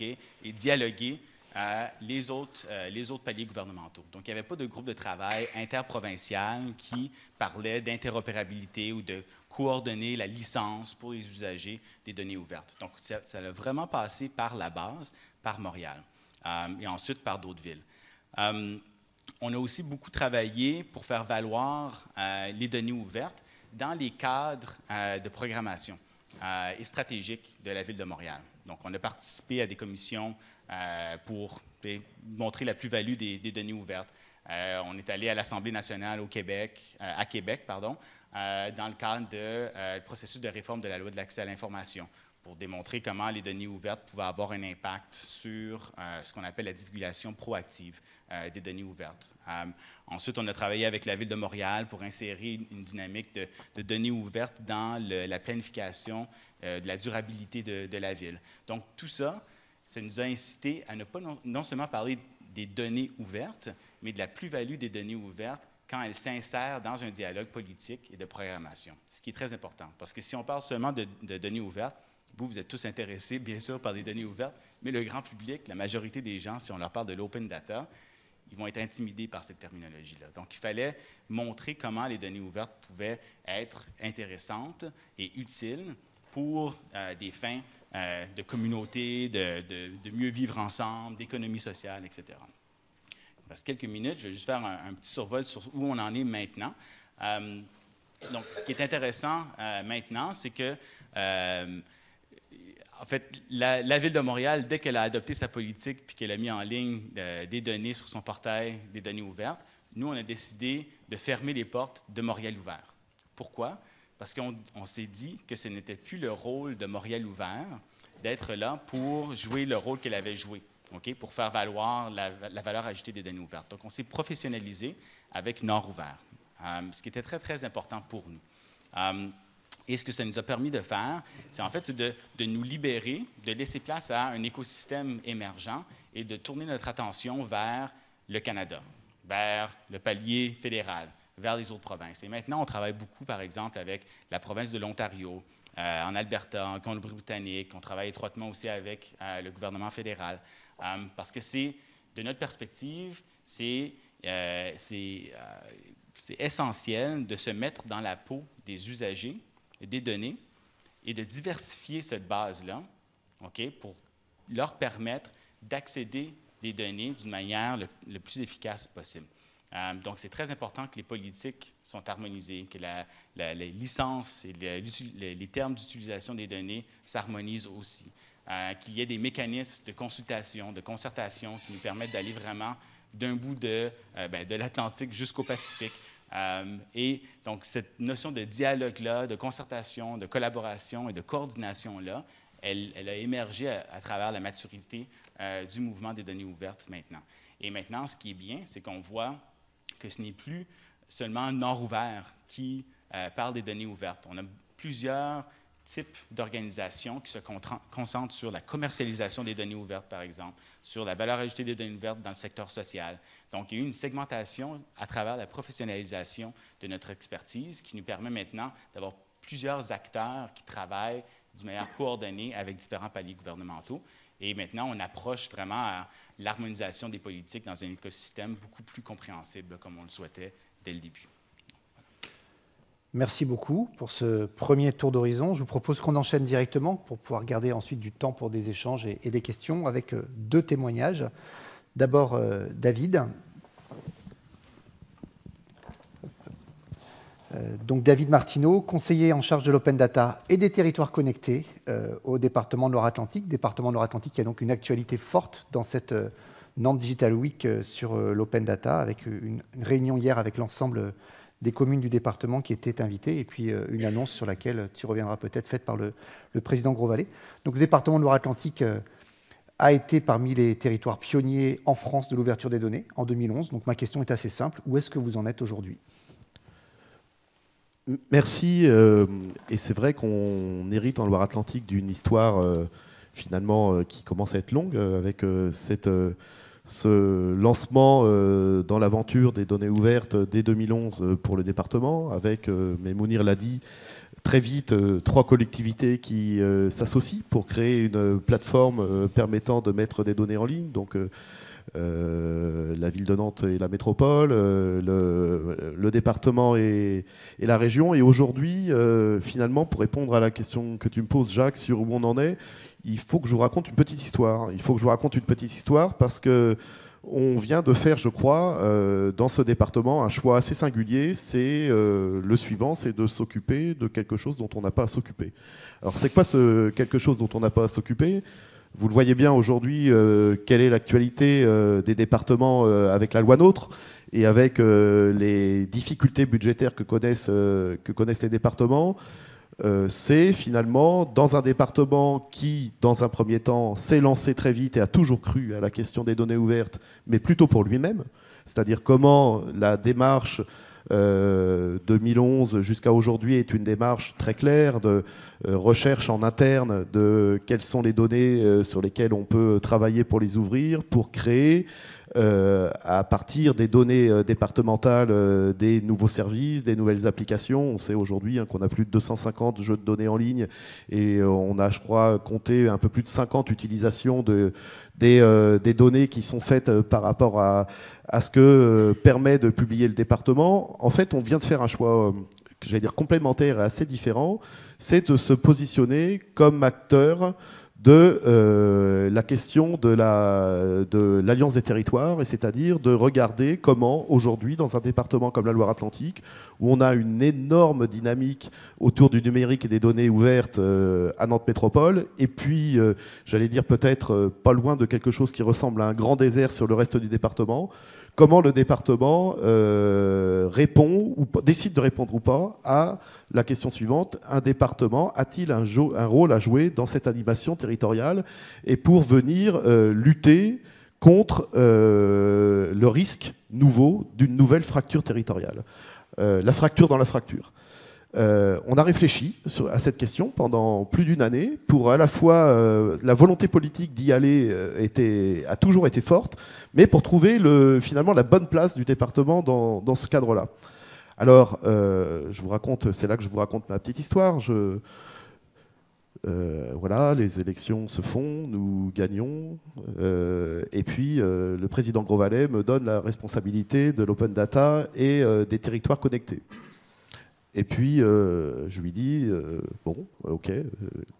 et dialoguer euh, les, autres, euh, paliers gouvernementaux. Donc, il n'y avait pas de groupe de travail interprovincial qui parlait d'interopérabilité ou de coordonner la licence pour les usagers des données ouvertes. Donc, ça, a vraiment passé par la base, par Montréal, euh, et ensuite par d'autres villes on a aussi beaucoup travaillé pour faire valoir euh, les données ouvertes dans les cadres euh, de programmation euh, et stratégiques de la Ville de Montréal. Donc, on a participé à des commissions pour montrer la plus-value des, données ouvertes. on est allé à l'Assemblée nationale au Québec, à Québec, pardon, dans le cadre du processus de réforme de la loi de l'accès à l'information pour démontrer comment les données ouvertes pouvaient avoir un impact sur euh, ce qu'on appelle la divulgation proactive euh, des données ouvertes. Euh, ensuite, on a travaillé avec la Ville de Montréal pour insérer une dynamique de, données ouvertes dans la planification de la durabilité de, la ville. Donc, tout ça, ça nous a incité à ne pas non, seulement parler des données ouvertes, mais de la plus-value des données ouvertes quand elles s'insèrent dans un dialogue politique et de programmation, ce qui est très important. Parce que si on parle seulement de données ouvertes, vous, vous êtes tous intéressés, bien sûr, par les données ouvertes, mais le grand public, la majorité des gens, si on leur parle de l'open data, ils vont être intimidés par cette terminologie-là. Donc, il fallait montrer comment les données ouvertes pouvaient être intéressantes et utiles pour euh, des fins euh, de communauté, de, mieux vivre ensemble, d'économie sociale, etc. Il reste quelques minutes. Je vais juste faire un, petit survol sur où on en est maintenant. Euh, donc, ce qui est intéressant maintenant, c'est que en fait, la, Ville de Montréal, dès qu'elle a adopté sa politique puis qu'elle a mis en ligne des données sur son portail, des données ouvertes, nous, on a décidé de fermer les portes de Montréal ouvert. Pourquoi? Parce qu'on s'est dit que ce n'était plus le rôle de Montréal ouvert d'être là pour jouer le rôle qu'elle avait joué, pour faire valoir la, valeur ajoutée des données ouvertes. Donc, on s'est professionnalisé avec Nord ouvert, euh, ce qui était très, très important pour nous. Euh, et ce que ça nous a permis de faire, c'est en fait de, nous libérer, de laisser place à un écosystème émergent et de tourner notre attention vers le Canada, vers le palier fédéral, vers les autres provinces. Et maintenant, on travaille beaucoup, par exemple, avec la province de l'Ontario, euh, en Alberta, en Colombie-Britannique. On travaille étroitement aussi avec euh, le gouvernement fédéral, euh, parce que c'est, de notre perspective, c'est, essentiel de se mettre dans la peau des usagers des données et de diversifier cette base-là ok, pour leur permettre d'accéder des données d'une manière le, plus efficace possible. Euh, donc, c'est très important que les politiques sont harmonisées, que la, les licences et les, termes d'utilisation des données s'harmonisent aussi, euh, qu'il y ait des mécanismes de consultation, de concertation qui nous permettent d'aller vraiment d'un bout de, euh, ben, l'Atlantique jusqu'au Pacifique et donc, cette notion de dialogue-là, de concertation, de collaboration et de coordination-là, elle, a émergé à, travers la maturité du mouvement des données ouvertes maintenant. Et maintenant, ce qui est bien, c'est qu'on voit que ce n'est plus seulement Nord ouvert qui euh, parle des données ouvertes. On a plusieurs type d'organisation qui se concentre sur la commercialisation des données ouvertes, par exemple, sur la valeur ajoutée des données ouvertes dans le secteur social. Donc, il y a eu une segmentation à travers la professionnalisation de notre expertise qui nous permet maintenant d'avoir plusieurs acteurs qui travaillent d'une manière coordonnée avec différents paliers gouvernementaux. Et maintenant, on approche vraiment l'harmonisation des politiques dans un écosystème beaucoup plus compréhensible, comme on le souhaitait dès le début. Merci beaucoup pour ce premier tour d'horizon. Je vous propose qu'on enchaîne directement pour pouvoir garder ensuite du temps pour des échanges et, des questions avec euh, deux témoignages. D'abord, euh, David. Donc David Martineau, conseiller en charge de l'open data et des territoires connectés au département de Loire-Atlantique. Département Loire-Atlantique qui a donc une actualité forte dans cette Nantes Digital Week sur l'open data, avec une, réunion hier avec l'ensemble des communes du département qui étaient invitées, et puis euh, une annonce sur laquelle tu reviendras peut-être, faite par le, président Grosvalet. Donc le département de Loire-Atlantique euh, a été parmi les territoires pionniers en France de l'ouverture des données en 2011. Donc ma question est assez simple, où est-ce que vous en êtes aujourd'hui? Merci, euh, et c'est vrai qu'on hérite en Loire-Atlantique d'une histoire finalement qui commence à être longue, avec ce lancement euh, dans l'aventure des données ouvertes dès 2011 euh, pour le département, avec, euh, mais Mounir l'a dit, très vite trois collectivités qui s'associent pour créer une plateforme permettant de mettre des données en ligne. La ville de Nantes et la métropole, le, département et, la région. Et aujourd'hui, finalement, pour répondre à la question que tu me poses, Jacques, sur où on en est, il faut que je vous raconte une petite histoire. Il faut que je vous raconte une petite histoire parce que on vient de faire, je crois, euh, dans ce département un choix assez singulier. C'est euh, le suivant, c'est de s'occuper de quelque chose dont on n'a pas à s'occuper. Alors c'est quoi ce quelque chose dont on n'a pas à s'occuper? Vous le voyez bien aujourd'hui, euh, quelle est l'actualité des départements avec la loi NOTRe et avec les difficultés budgétaires que connaissent, les départements. Euh, c'est finalement dans un département qui, dans un premier temps, s'est lancé très vite et a toujours cru à la question des données ouvertes, mais plutôt pour lui-même, c'est-à-dire comment la démarche 2011 euh, jusqu'à aujourd'hui est une démarche très claire de euh, recherche en interne de quelles sont les données sur lesquelles on peut travailler pour les ouvrir, pour créer euh, à partir des données euh, départementales euh, des nouveaux services, des nouvelles applications. On sait aujourd'hui hein, qu'on a plus de 250 jeux de données en ligne et on a, je crois, compté un peu plus de 50 utilisations de, des, des données qui sont faites par rapport à, à ce que permet de publier le département. En fait, on vient de faire un choix j'allais dire complémentaire et assez différent, c'est de se positionner comme acteur de euh, la question de l'alliance des territoires, et c'est-à-dire de regarder comment aujourd'hui, dans un département comme la Loire-Atlantique, où on a une énorme dynamique autour du numérique et des données ouvertes euh, à Nantes Métropole, et puis, euh, j'allais dire peut-être pas loin de quelque chose qui ressemble à un grand désert sur le reste du département, comment le département euh, répond ou décide de répondre ou pas à la question suivante un département a-t-il un, rôle à jouer dans cette animation territoriale et pour venir euh, lutter contre euh, le risque nouveau d'une nouvelle fracture territoriale, la fracture dans la fracture? Euh, on a réfléchi à cette question pendant plus d'une année pour à la fois euh, la volonté politique d'y aller euh, a toujours été forte, mais pour trouver finalement la bonne place du département dans, ce cadre-là. Alors, je vous raconte, c'est là que je vous raconte ma petite histoire. voilà, les élections se font, nous gagnons, et puis le président Grosvalet me donne la responsabilité de l'open data et des territoires connectés. Et puis, euh, je lui dis, euh, bon, ok, euh,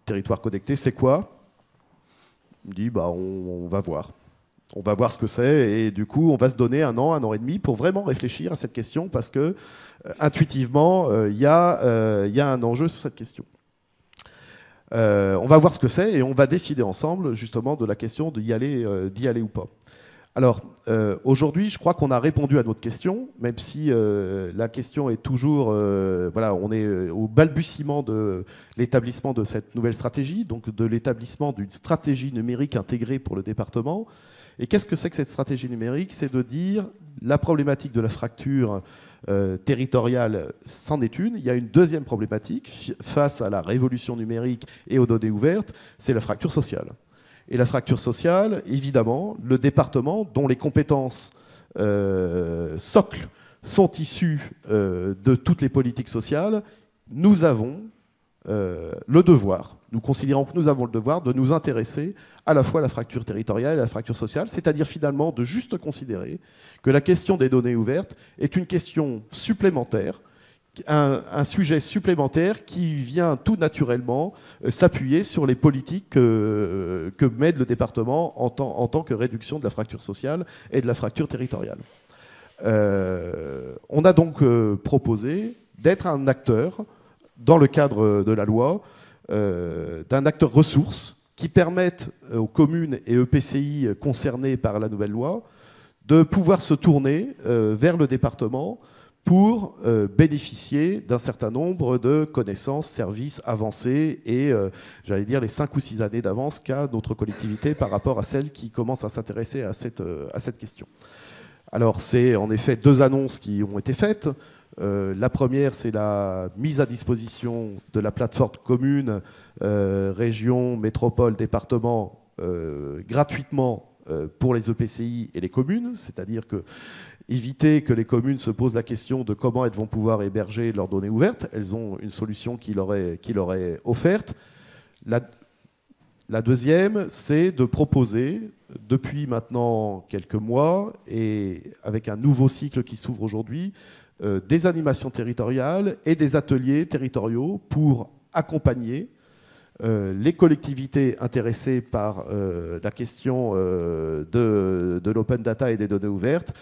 territoire connecté, c'est quoi? Il me dit, bah, on, va voir. On va voir ce que c'est. Et du coup, on va se donner un an, un an et demi pour vraiment réfléchir à cette question parce que, intuitivement, il y, y a un enjeu sur cette question. on va voir ce que c'est et on va décider ensemble, justement, de la question d'y aller, d'y aller ou pas. Alors, euh, aujourd'hui, je crois qu'on a répondu à notre question, même si euh, la question est toujours, euh, voilà, on est au balbutiement de l'établissement de cette nouvelle stratégie, donc de l'établissement d'une stratégie numérique intégrée pour le département. Et qu'est-ce que c'est que cette stratégie numérique? C'est de dire la problématique de la fracture territoriale, c'en est une. Il y a une deuxième problématique face à la révolution numérique et aux données ouvertes, c'est la fracture sociale. Et la fracture sociale, évidemment, le département dont les compétences euh, socles sont issues euh, de toutes les politiques sociales, nous avons euh, le devoir, nous considérons que nous avons le devoir de nous intéresser à la fois à la fracture territoriale et à la fracture sociale, c'est-à-dire finalement de juste considérer que la question des données ouvertes est une question supplémentaire, un, sujet supplémentaire qui vient tout naturellement euh, s'appuyer sur les politiques que, que mène le département en tant, que réduction de la fracture sociale et de la fracture territoriale. Euh, on a donc euh, proposé d'être un acteur, dans le cadre de la loi, euh, d'un acteur ressource qui permette aux communes et EPCI concernés par la nouvelle loi de pouvoir se tourner euh, vers le département pour euh, bénéficier d'un certain nombre de connaissances, services avancés et, euh, j'allais dire, les cinq ou six années d'avance qu'a notre collectivité par rapport à celle qui commence à s'intéresser à cette, euh, à cette question. Alors, c'est en effet deux annonces qui ont été faites. La première, c'est la mise à disposition de la plateforme commune, région, métropole, département, gratuitement pour les EPCI et les communes, c'est-à-dire que éviter que les communes se posent la question de comment elles vont pouvoir héberger leurs données ouvertes. Elles ont une solution qui leur est, qui leur est offerte. La, deuxième, c'est de proposer, depuis maintenant quelques mois, et avec un nouveau cycle qui s'ouvre aujourd'hui, euh, des animations territoriales et des ateliers territoriaux pour accompagner euh, les collectivités intéressées par euh, la question de, de l'open data et des données ouvertes,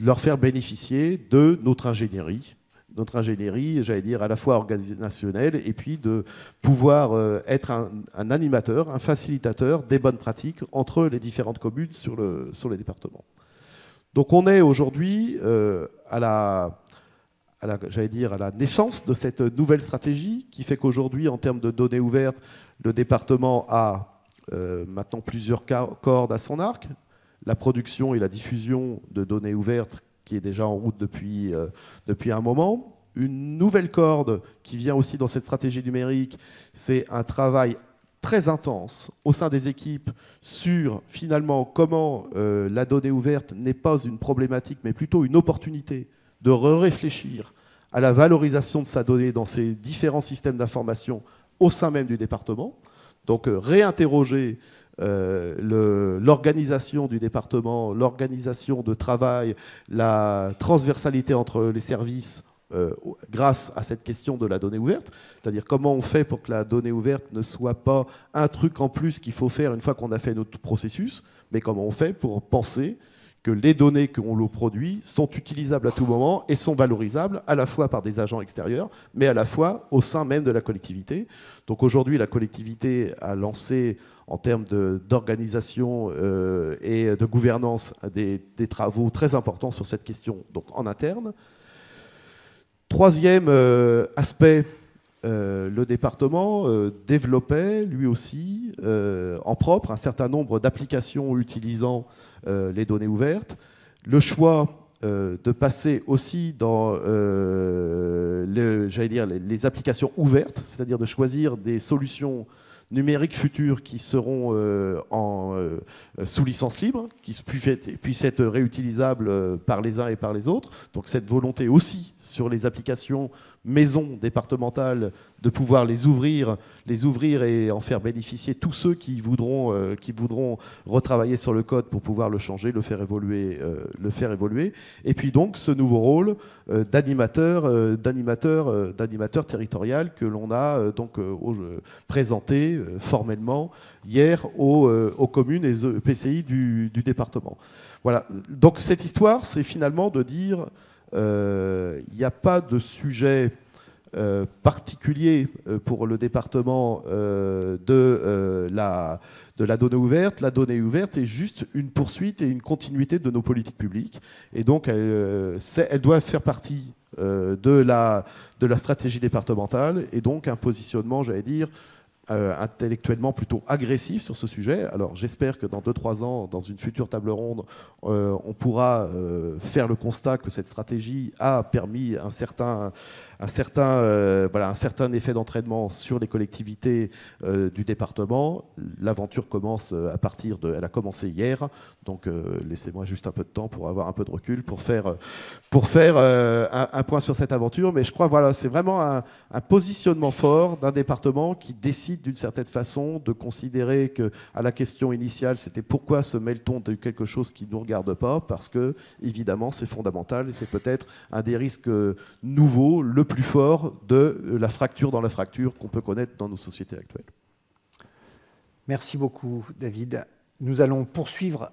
leur faire bénéficier de notre ingénierie, notre ingénierie, j'allais dire, à la fois organisationnelle et puis de pouvoir euh, être un, animateur, un facilitateur des bonnes pratiques entre les différentes communes sur le, sur les départements. Donc on est aujourd'hui euh, à la, j'allais dire, à la naissance de cette nouvelle stratégie qui fait qu'aujourd'hui, en termes de données ouvertes, le département a euh, maintenant plusieurs cordes à son arc. La production et la diffusion de données ouvertes qui est déjà en route depuis, euh, depuis un moment. Une nouvelle corde qui vient aussi dans cette stratégie numérique, c'est un travail très intense au sein des équipes sur finalement comment euh, la donnée ouverte n'est pas une problématique mais plutôt une opportunité de réfléchir à la valorisation de sa donnée dans ces différents systèmes d'information au sein même du département. Donc euh, réinterroger euh, l'organisation du département, l'organisation de travail, la transversalité entre les services euh, grâce à cette question de la donnée ouverte, c'est-à-dire comment on fait pour que la donnée ouverte ne soit pas un truc en plus qu'il faut faire une fois qu'on a fait notre processus, mais comment on fait pour penser que les données qu'on le produit sont utilisables à tout moment et sont valorisables à la fois par des agents extérieurs, mais à la fois au sein même de la collectivité. Donc aujourd'hui, la collectivité a lancé en termes d'organisation euh, et de gouvernance des, des travaux très importants sur cette question donc en interne. Troisième euh, aspect, euh, le département développait lui aussi en propre un certain nombre d'applications utilisant les données ouvertes. Le choix de passer aussi dans dire, les applications ouvertes, c'est-à-dire de choisir des solutions numériques futures qui seront euh, euh, sous licence libre, qui puissent être, puissent être réutilisables euh, par les uns et par les autres. Donc cette volonté aussi sur les applications maison départementales de pouvoir les ouvrir, les ouvrir et en faire bénéficier tous ceux qui voudront, euh, qui voudront retravailler sur le code pour pouvoir le changer, le faire évoluer, euh, le faire évoluer. Et puis donc ce nouveau rôle euh, d'animateur, d'animateur, d'animateur territorial que l'on a donc présenté formellement hier aux, communes et aux PCI du, département. Voilà. Donc cette histoire, c'est finalement de dire il n'y a pas de sujet euh, particulier euh, pour le département euh, de, euh, la, de la donnée ouverte. La donnée ouverte est juste une poursuite et une continuité de nos politiques publiques. Et donc, elle, euh, elle doit faire partie euh, de, la, de la stratégie départementale et donc un positionnement, j'allais dire, euh, intellectuellement plutôt agressif sur ce sujet. Alors j'espère que dans 2-3 ans, dans une future table ronde, euh, on pourra euh, faire le constat que cette stratégie a permis un certain, un, certain, voilà, un certain effet d'entraînement sur les collectivités du département. L'aventure commence à partir de... Elle a commencé hier, donc laissez-moi juste un peu de temps pour avoir un peu de recul, pour faire, pour faire un, point sur cette aventure. Mais je crois voilà, c'est vraiment un, un positionnement fort d'un département qui décide d'une certaine façon de considérer que à la question initiale, c'était pourquoi se mêle-t-on de quelque chose qui ne nous regarde pas? Parce que, évidemment, c'est fondamental et c'est peut-être un des risques nouveaux, le plus fort de la fracture dans la fracture qu'on peut connaître dans nos sociétés actuelles. Merci beaucoup, David. Nous allons poursuivre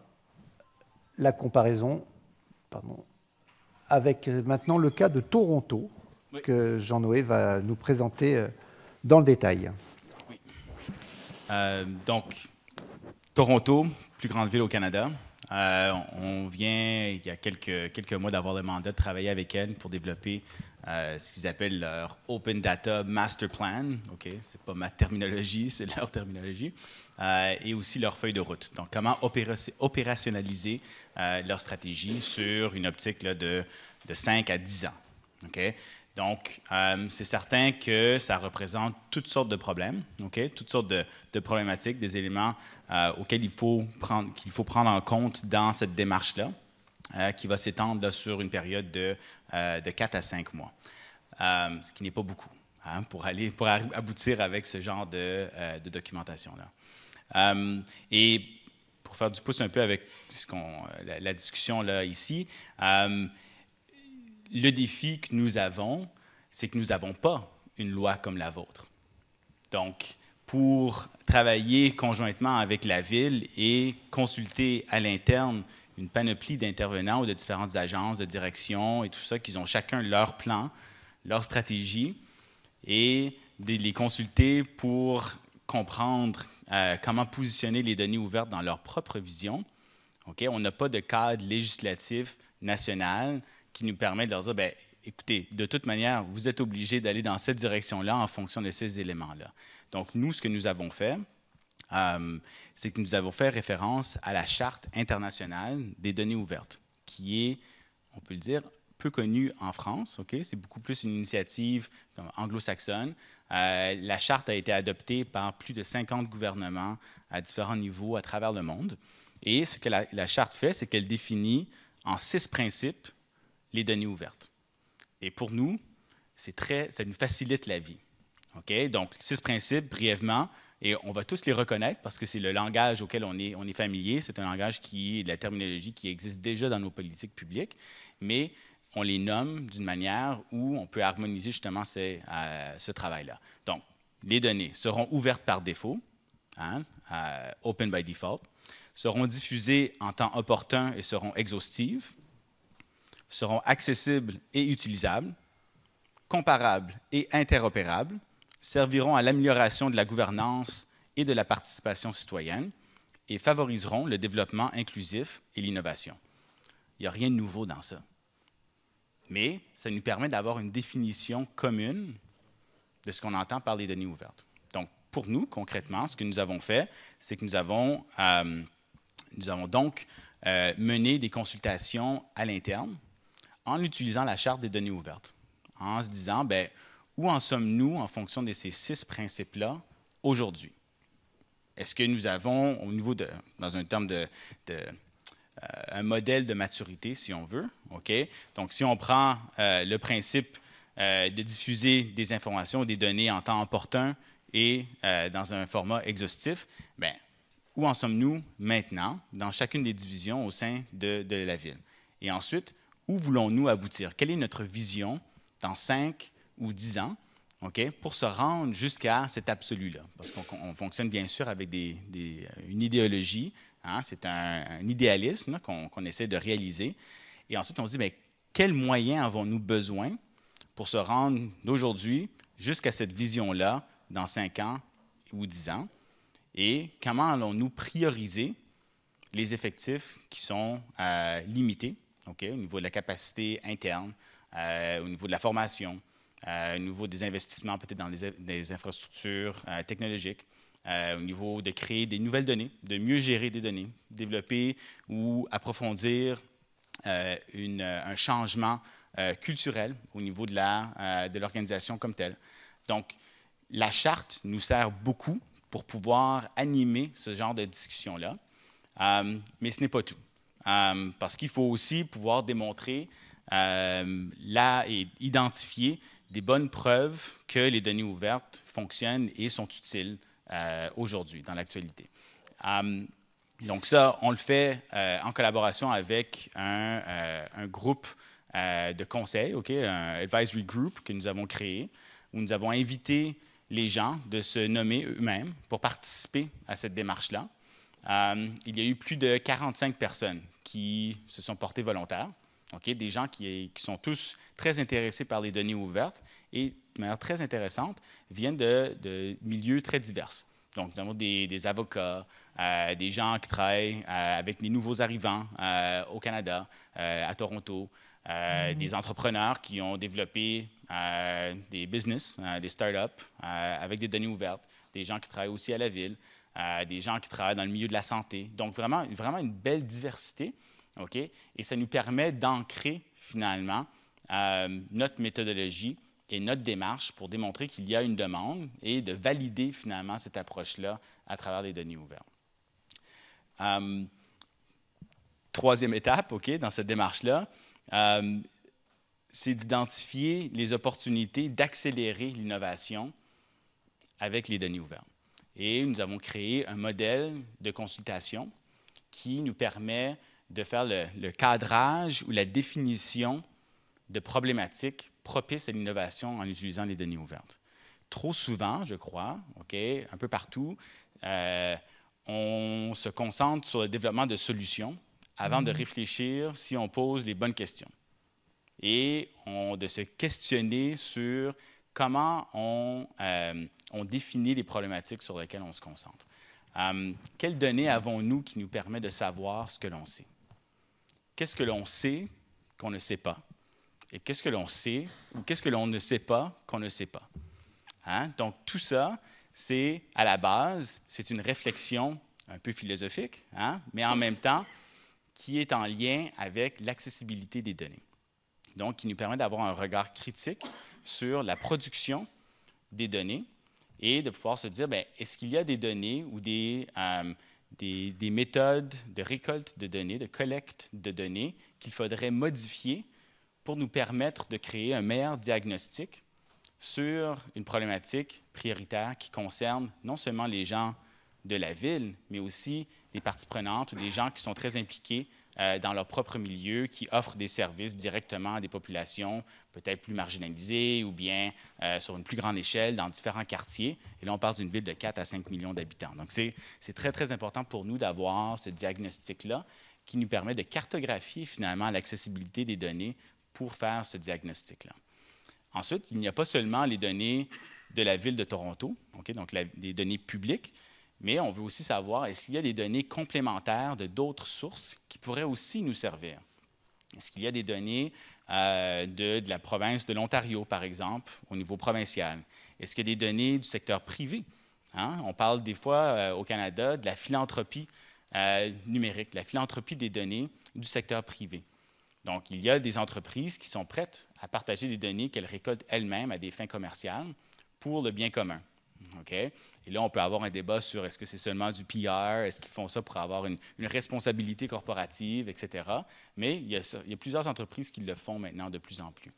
la comparaison avec maintenant le cas de Toronto, que Jean-Noé va nous présenter euh, dans le détail. Oui. Euh, donc, Toronto, plus grande ville au Canada. Euh, on vient, il y a quelques, quelques mois, d'avoir le mandat de travailler avec elle pour développer euh, ce qu'ils appellent leur Open Data Master Plan. OK, c'est pas ma terminologie, c'est leur terminologie. Euh, et aussi leur feuille de route. Donc, comment opérationnaliser leur stratégie sur une optique de, de 5 à 10 ans. OK? Donc, euh, c'est certain que ça représente toutes sortes de problèmes, toutes sortes de, problématiques, des éléments euh, auxquels il faut, prendre, qu'il faut prendre en compte dans cette démarche-là, euh, qui va s'étendre sur une période de, de 4 à 5 mois, ce qui n'est pas beaucoup hein, pour, aller, pour aboutir avec ce genre de, documentation-là. et pour faire du pouce un peu avec ce la, la, discussion là, ici, le défi que nous avons, c'est que nous n'avons pas une loi comme la vôtre. Donc, pour travailler conjointement avec la ville et consulter à l'interne une panoplie d'intervenants ou de différentes agences de direction et tout ça, qu'ils ont chacun leur plan, leur stratégie, et de les consulter pour comprendre euh, comment positionner les données ouvertes dans leur propre vision. Ok, On n'a pas de cadre législatif national qui nous permet de leur dire, bien, écoutez, de toute manière, vous êtes obligé d'aller dans cette direction-là en fonction de ces éléments-là. Donc, nous, ce que nous avons fait, euh, c'est que nous avons fait référence à la Charte internationale des données ouvertes, qui est, on peut le dire, peu connue en France. C'est beaucoup plus une initiative anglo-saxonne. Euh, la Charte a été adoptée par plus de 50 gouvernements à différents niveaux à travers le monde. Et ce que la, Charte fait, c'est qu'elle définit en six principes les données ouvertes. Et pour nous, c'est très, ça nous facilite la vie. Donc, six principes, brièvement, et on va tous les reconnaître parce que c'est le langage auquel on est, familier. C'est un langage qui est de la terminologie qui existe déjà dans nos politiques publiques, mais on les nomme d'une manière où on peut harmoniser justement ce travail-là. Donc, les données seront ouvertes par défaut, hein, open by default, seront diffusées en temps opportun et seront exhaustives, seront accessibles et utilisables, comparables et interopérables, serviront à l'amélioration de la gouvernance et de la participation citoyenne et favoriseront le développement inclusif et l'innovation. Il n'y a rien de nouveau dans ça. Mais ça nous permet d'avoir une définition commune de ce qu'on entend par les données ouvertes. Donc, pour nous, concrètement, ce que nous avons fait, c'est que nous avons, euh, nous avons donc euh, mené des consultations à l'interne en utilisant la charte des données ouvertes, en se disant, ben, où en sommes-nous en fonction de ces six principes-là aujourd'hui? Est-ce que nous avons, au niveau de, dans un terme de, euh, un modèle de maturité, si on veut, OK? Donc, si on prend euh, le principe euh, de diffuser des informations, des données en temps opportun et dans un format exhaustif, bien, où en sommes-nous maintenant dans chacune des divisions au sein de, de la ville? Et ensuite, où voulons-nous aboutir? Quelle est notre vision dans 5 ou 10 ans ok, pour se rendre jusqu'à cet absolu-là? Parce qu'on fonctionne bien sûr avec des, une idéologie, hein, c'est un, idéalisme qu'on essaie de réaliser. Et ensuite, on se dit, bien, quels moyens avons-nous besoin pour se rendre d'aujourd'hui jusqu'à cette vision-là dans 5 ans ou 10 ans? Et comment allons-nous prioriser les effectifs qui sont euh, limités au niveau de la capacité interne, euh, au niveau de la formation, au niveau des investissements peut-être dans les, infrastructures euh, technologiques, au niveau de créer des nouvelles données, de mieux gérer des données, développer ou approfondir un changement euh, culturel au niveau de la, euh, de l'organisation comme telle. Donc, la charte nous sert beaucoup pour pouvoir animer ce genre de discussion-là, euh, mais ce n'est pas tout. Euh, parce qu'il faut aussi pouvoir démontrer euh, et identifier des bonnes preuves que les données ouvertes fonctionnent et sont utiles euh, aujourd'hui, dans l'actualité. Euh, donc ça, on le fait euh, en collaboration avec un, euh, groupe de conseil, ok, un advisory group que nous avons créé, où nous avons invité les gens de se nommer eux-mêmes pour participer à cette démarche-là. Euh, il y a eu plus de 45 personnes qui se sont portées volontaires, des gens qui, qui sont tous très intéressés par les données ouvertes et, de manière très intéressante, viennent de, de milieux très divers. Donc, nous avons des, des avocats, euh, des gens qui travaillent euh, avec les nouveaux arrivants euh, au Canada, à Toronto, euh, des entrepreneurs qui ont développé des business, des startups avec des données ouvertes, des gens qui travaillent aussi à la ville, des gens qui travaillent dans le milieu de la santé. Donc, vraiment, vraiment une belle diversité. OK? Et ça nous permet d'ancrer finalement euh, notre méthodologie et notre démarche pour démontrer qu'il y a une demande et de valider finalement cette approche-là à travers des données ouvertes. Euh, troisième étape, dans cette démarche-là, euh, c'est d'identifier les opportunités d'accélérer l'innovation avec les données ouvertes. Et nous avons créé un modèle de consultation qui nous permet de faire le, le cadrage ou la définition de problématiques propices à l'innovation en utilisant les données ouvertes. Trop souvent, je crois, OK, un peu partout, euh, on se concentre sur le développement de solutions avant de réfléchir si on pose les bonnes questions et on- de se questionner sur comment on, euh, on définit les problématiques sur lesquelles on se concentre. Euh, quelles données avons-nous qui nous permettent de savoir ce que l'on sait? Qu'est-ce que l'on sait qu'on ne sait pas? Et qu'est-ce que l'on sait ou qu'est-ce que l'on ne sait pas qu'on ne sait pas? Hein? Donc, tout ça, c'est à la base, c'est une réflexion un peu philosophique, hein? mais en même temps, qui est en lien avec l'accessibilité des données. Donc, qui nous permet d'avoir un regard critique sur la production des données et de pouvoir se dire, ben, est-ce qu'il y a des données ou des, euh, des, des méthodes de récolte de données, de collecte de données qu'il faudrait modifier pour nous permettre de créer un meilleur diagnostic sur une problématique prioritaire qui concerne non seulement les gens de la ville, mais aussi des parties prenantes ou des gens qui sont très impliqués euh, dans leur propre milieu, qui offrent des services directement à des populations peut-être plus marginalisées ou bien euh, sur une plus grande échelle dans différents quartiers. Et là, on parle d'une ville de 4 à 5 millions d'habitants. Donc, c'est très, très important pour nous d'avoir ce diagnostic-là qui nous permet de cartographier finalement l'accessibilité des données pour faire ce diagnostic-là. Ensuite, il n'y a pas seulement les données de la ville de Toronto, ok, donc la- des données publiques, mais on veut aussi savoir est-ce qu'il y a des données complémentaires de d'autres sources qui pourraient aussi nous servir? Est-ce qu'il y a des données euh, de, la province de l'Ontario, par exemple, au niveau provincial? Est-ce qu'il y a des données du secteur privé? Hein? On parle des fois euh, au Canada de la philanthropie euh, numérique, la philanthropie des données du secteur privé. Donc, il y a des entreprises qui sont prêtes à partager des données qu'elles récoltent elles-mêmes à des fins commerciales pour le bien commun. Et là, on peut avoir un débat sur est-ce que c'est seulement du PR, est-ce qu'ils font ça pour avoir une, responsabilité corporative, etc. Mais il y, a, plusieurs entreprises qui le font maintenant de plus en plus.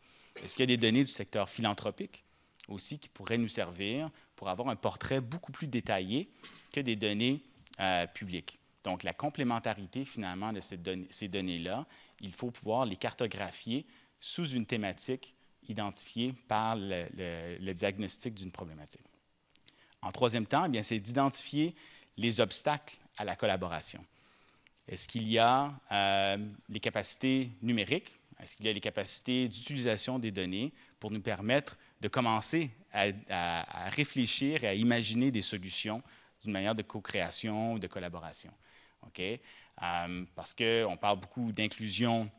Est-ce qu'il y a des données du secteur philanthropique aussi qui pourraient nous servir pour avoir un portrait beaucoup plus détaillé que des données euh, publiques? Donc, la complémentarité finalement de ces, données- ces données-là, il faut pouvoir les cartographier sous une thématique identifiée par le diagnostic d'une problématique. En troisième temps, eh c'est d'identifier les obstacles à la collaboration. Est-ce qu'il y a euh, les capacités numériques? Est-ce qu'il y a les capacités d'utilisation des données pour nous permettre de commencer à, réfléchir et à imaginer des solutions d'une manière de co-création ou de collaboration? OK? Euh, parce qu'on parle beaucoup d'inclusion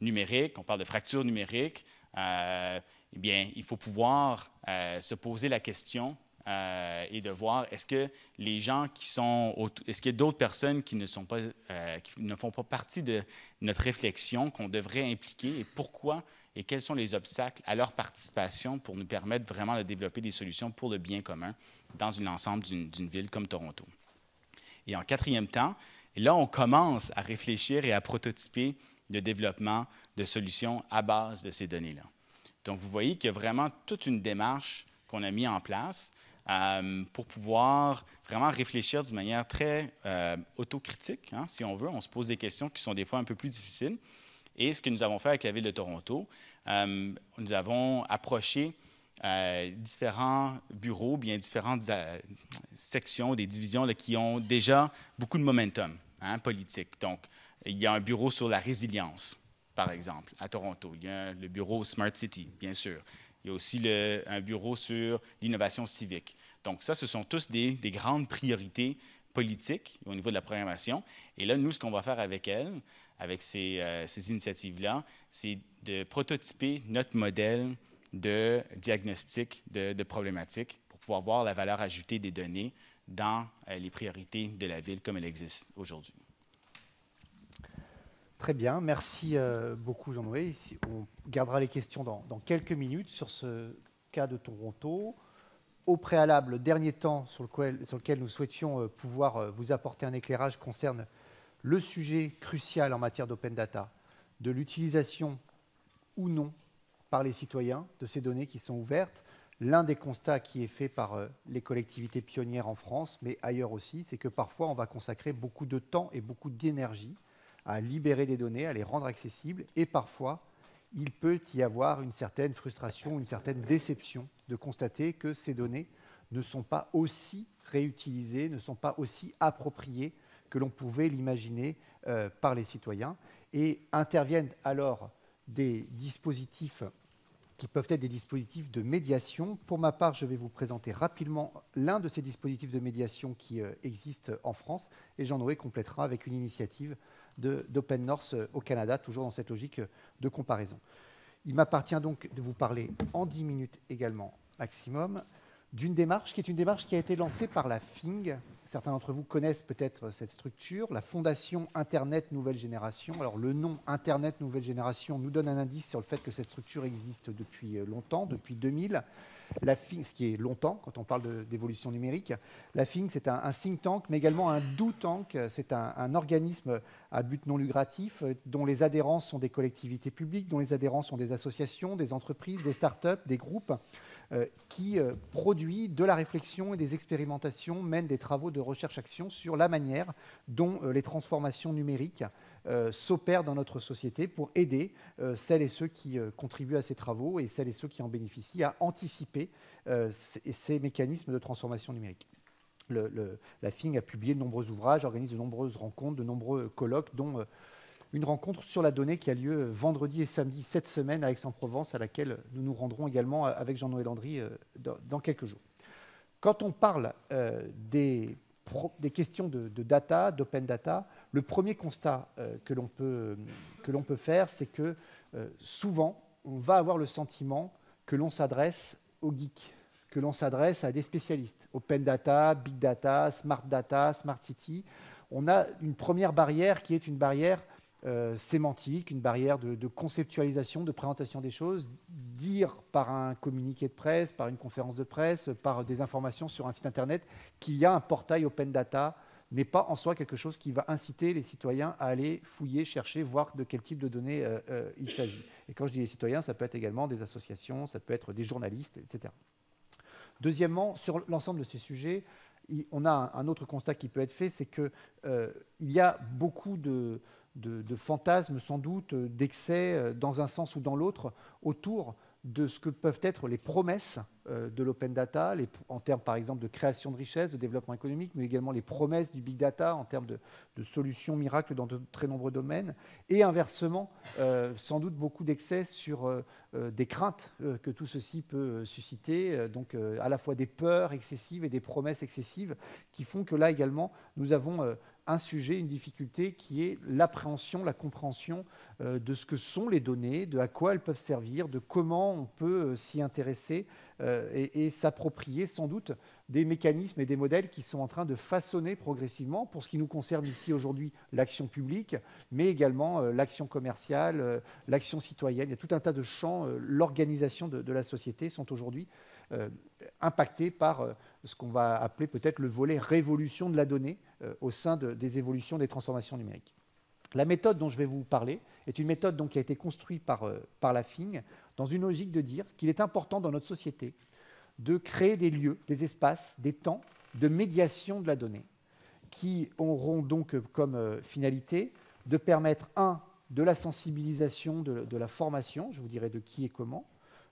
numérique, on parle de fracture numérique. euh, eh bien, il faut pouvoir euh, se poser la question euh, et de voir est-ce que les gens qui sont, est-ce qu'il y a d'autres personnes qui ne sont pas, euh, qui ne font pas partie de notre réflexion qu'on devrait impliquer et pourquoi et quels sont les obstacles à leur participation pour nous permettre vraiment de développer des solutions pour le bien commun dans l'ensemble d'une ville comme Toronto. Et en quatrième temps, là, on commence à réfléchir et à prototyper le développement de solutions à base de ces données-là. Donc, vous voyez qu'il y a vraiment toute une démarche qu'on a mis en place euh, pour pouvoir vraiment réfléchir d'une manière très euh, autocritique, hein, si on veut. On se pose des questions qui sont des fois un peu plus difficiles. Et ce que nous avons fait avec la Ville de Toronto, euh, nous avons approché différents bureaux, bien différentes sections, des divisions qui ont déjà beaucoup de momentum hein, politique. Donc, il y a un bureau sur la résilience, par exemple, à Toronto. Il y a le bureau Smart City, bien sûr. Il y a aussi un bureau sur l'innovation civique. Donc ça, ce sont tous des, grandes priorités politiques au niveau de la programmation. Et là, nous, ce qu'on va faire avec elles, avec ces, euh, initiatives-là, c'est de prototyper notre modèle de diagnostic de, de, problématiques pour pouvoir voir la valeur ajoutée des données dans euh, les priorités de la ville comme elle existe aujourd'hui. Très bien, merci euh, beaucoup Jean-Noé. On gardera les questions dans, quelques minutes sur ce cas de Toronto. Au préalable, le dernier temps sur lequel, nous souhaitions euh, pouvoir euh, vous apporter un éclairage concerne le sujet crucial en matière d'open data, de l'utilisation ou non par les citoyens de ces données qui sont ouvertes. L'un des constats qui est fait par les collectivités pionnières en France, mais ailleurs aussi, c'est que parfois on va consacrer beaucoup de temps et beaucoup d'énergie à libérer des données, à les rendre accessibles, et parfois, il peut y avoir une certaine frustration, une certaine déception de constater que ces données ne sont pas aussi réutilisées, ne sont pas aussi appropriées que l'on pouvait l'imaginer euh, par les citoyens, et interviennent alors des dispositifs qui peuvent être des dispositifs de médiation. Pour ma part, je vais vous présenter rapidement l'un de ces dispositifs de médiation qui euh, existent en France, et Jean-Noé complétera avec une initiative d'Open North euh, au Canada, toujours dans cette logique euh, de comparaison. Il m'appartient donc de vous parler en 10 minutes également maximum d'une démarche qui est une démarche qui a été lancée par la FING. Certains d'entre vous connaissent peut-être cette structure, la Fondation Internet Nouvelle Génération. Alors le nom Internet Nouvelle Génération nous donne un indice sur le fait que cette structure existe depuis euh, longtemps, depuis 2000. La FING, ce qui est longtemps quand on parle d'évolution numérique. La FING, c'est un, think tank, mais également un do tank. C'est un, organisme à but non lucratif euh, dont les adhérents sont des collectivités publiques, dont les adhérents sont des associations, des entreprises, des start-up, des groupes qui euh, produit de la réflexion et des expérimentations, mène des travaux de recherche-action sur la manière dont les transformations numériques s'opèrent dans notre société pour aider celles et ceux qui contribuent à ces travaux et celles et ceux qui en bénéficient à anticiper ces mécanismes de transformation numérique. La FING a publié de nombreux ouvrages, organise de nombreuses rencontres, de nombreux colloques, dont euh, une rencontre sur la donnée qui a lieu vendredi et samedi cette semaine à Aix-en-Provence, à laquelle nous nous rendrons également avec Jean-Noël Landry euh, dans, quelques jours. Quand on parle euh, des, questions de, data, d'open data, le premier constat que l'on peut, peut, faire, c'est que souvent, on va avoir le sentiment que l'on s'adresse aux geeks, que l'on s'adresse à des spécialistes. Open data, big data, smart data, smart city. On a une première barrière qui est une barrière euh, sémantique, une barrière de, conceptualisation, de présentation des choses, dire par un communiqué de presse, par une conférence de presse, par des informations sur un site internet qu'il y a un portail open data n'est pas en soi quelque chose qui va inciter les citoyens à aller fouiller, chercher, voir de quel type de données euh, euh, il s'agit. Et quand je dis les citoyens, ça peut être également des associations, ça peut être des journalistes, etc. Deuxièmement, sur l'ensemble de ces sujets, on a un autre constat qui peut être fait, c'est qu'il y a beaucoup de, fantasmes, sans doute, d'excès euh, dans un sens ou dans l'autre, autour de ce que peuvent être les promesses euh, de l'open data, en termes par exemple de création de richesses, de développement économique, mais également les promesses du big data en termes de, solutions miracles dans de très nombreux domaines, et inversement, euh, sans doute beaucoup d'excès sur euh, des craintes que tout ceci peut susciter, donc à la fois des peurs excessives et des promesses excessives, qui font que là également, nous avons un sujet, une difficulté qui est l'appréhension, la compréhension euh, de ce que sont les données, de à quoi elles peuvent servir, de comment on peut euh, s'y intéresser euh, et, s'approprier sans doute des mécanismes et des modèles qui sont en train de façonner progressivement, pour ce qui nous concerne ici aujourd'hui, l'action publique, mais également l'action commerciale, l'action citoyenne. Il y a tout un tas de champs, l'organisation de, de, la société sont aujourd'hui impactés par ce qu'on va appeler peut-être le volet révolution de la donnée euh, au sein des évolutions des transformations numériques. La méthode dont je vais vous parler est une méthode qui a été construite par, euh, la FING dans une logique de dire qu'il est important dans notre société de créer des lieux, des espaces, des temps de médiation de la donnée qui auront donc comme euh, finalité de permettre, un, de la sensibilisation, de, la formation, je vous dirai de qui et comment,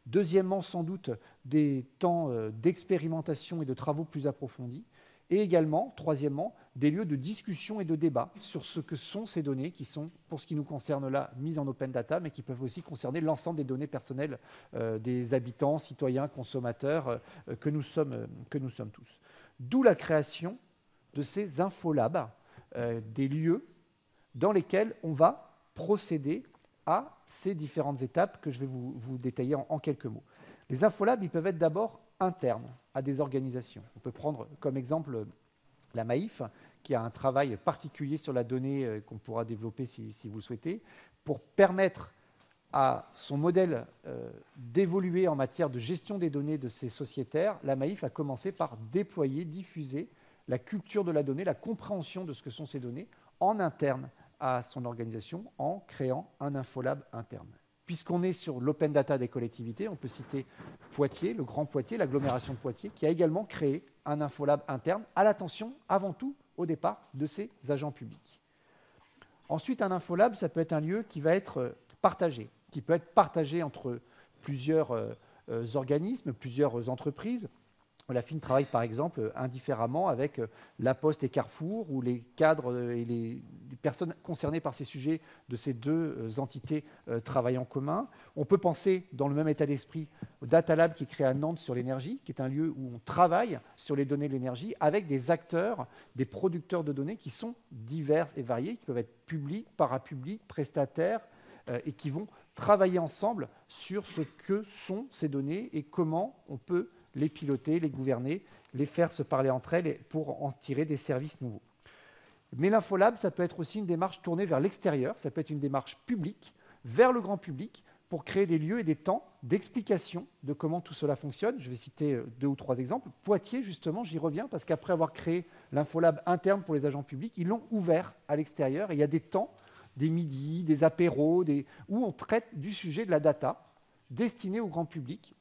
Deuxièmement, sans doute, des temps euh, d'expérimentation et de travaux plus approfondis. Et également, troisièmement, des lieux de discussion et de débat sur ce que sont ces données qui sont, pour ce qui nous concerne là, mises en open data, mais qui peuvent aussi concerner l'ensemble des données personnelles euh, des habitants, citoyens, consommateurs euh, que, nous sommes, que nous sommes tous. D'où la création de ces infolabs, des lieux dans lesquels on va procéder à ces différentes étapes que je vais vous, détailler en, quelques mots. Les infolabs, ils peuvent être d'abord internes à des organisations. On peut prendre comme exemple la Maïf, qui a un travail particulier sur la donnée euh, qu'on pourra développer si, vous le souhaitez, pour permettre à son modèle euh, d'évoluer en matière de gestion des données de ses sociétaires, la Maïf a commencé par déployer, diffuser la culture de la donnée, la compréhension de ce que sont ces données en interne à son organisation en créant un infolab interne. Puisqu'on est sur l'open data des collectivités, on peut citer Poitiers, le Grand Poitiers, l'agglomération de Poitiers, qui a également créé un infolab interne à l'attention, avant tout, au départ, de ses agents publics. Ensuite, un infolab, ça peut être un lieu qui va être euh, partagé, qui peut être partagé entre plusieurs euh, euh, organismes, plusieurs entreprises, la FIN travaille par exemple indifféremment avec euh, La Poste et Carrefour, où les cadres euh, et les, personnes concernées par ces sujets de ces deux euh, entités travaillent en commun. On peut penser, dans le même état d'esprit, au Data Lab qui est créé à Nantes sur l'énergie, qui est un lieu où on travaille sur les données de l'énergie avec des acteurs, des producteurs de données qui sont divers et variés, qui peuvent être publics, parapublics, prestataires, et qui vont travailler ensemble sur ce que sont ces données et comment on peut les piloter, les gouverner, les faire se parler entre elles pour en tirer des services nouveaux. Mais l'Infolab, ça peut être aussi une démarche tournée vers l'extérieur, ça peut être une démarche publique, vers le grand public, pour créer des lieux et des temps d'explication de comment tout cela fonctionne. Je vais citer euh, deux ou trois exemples. Poitiers, justement, j'y reviens, parce qu'après avoir créé l'Infolab interne pour les agents publics, ils l'ont ouvert à l'extérieur. il y a des temps, des midis, des apéros, où on traite du sujet de la data destinée au grand public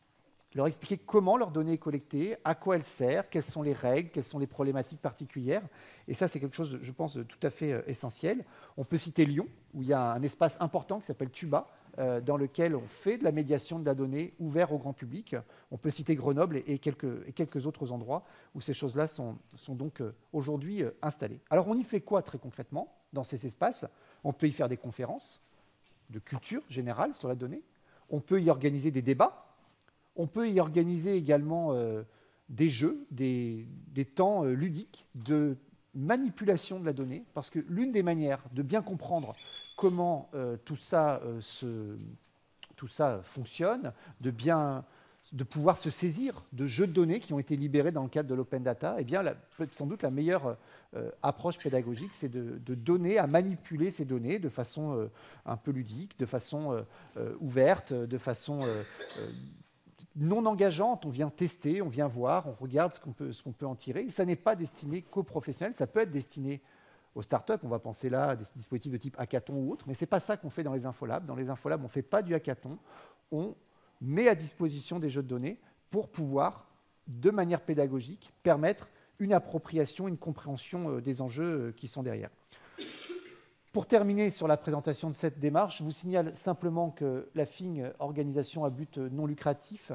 leur expliquer comment leur donnée est collectée, à quoi elle sert, quelles sont les règles, quelles sont les problématiques particulières. Et ça, c'est quelque chose, je pense, tout à fait euh, essentiel. On peut citer Lyon, où il y a un espace important qui s'appelle Tuba, euh, dans lequel on fait de la médiation de la donnée ouverte au grand public. On peut citer Grenoble et, quelques, autres endroits où ces choses-là sont, sont, donc euh, aujourd'hui installées. Alors on y fait quoi très concrètement dans ces espaces? On peut y faire des conférences de culture générale sur la donnée. On peut y organiser des débats on peut y organiser également euh, des jeux, des, temps euh, ludiques de manipulation de la donnée, parce que l'une des manières de bien comprendre comment euh, tout, ça, fonctionne, de bien de pouvoir se saisir de jeux de données qui ont été libérés dans le cadre de l'open data, eh bien, sans doute la meilleure approche pédagogique, c'est de, donner à manipuler ces données de façon un peu ludique, de façon ouverte, de façon non engageante, on vient tester, on vient voir, on regarde ce qu'on peut, en tirer. ça n'est pas destiné qu'aux professionnels, ça peut être destiné aux startups. On va penser là à des dispositifs de type hackathon ou autre, mais ce n'est pas ça qu'on fait dans les infolabs. Dans les infolabs, on ne fait pas du hackathon, on met à disposition des jeux de données pour pouvoir, de manière pédagogique, permettre une appropriation, une compréhension euh, des enjeux euh, qui sont derrière. Pour terminer sur la présentation de cette démarche, je vous signale simplement que la FING, organisation à but non lucratif,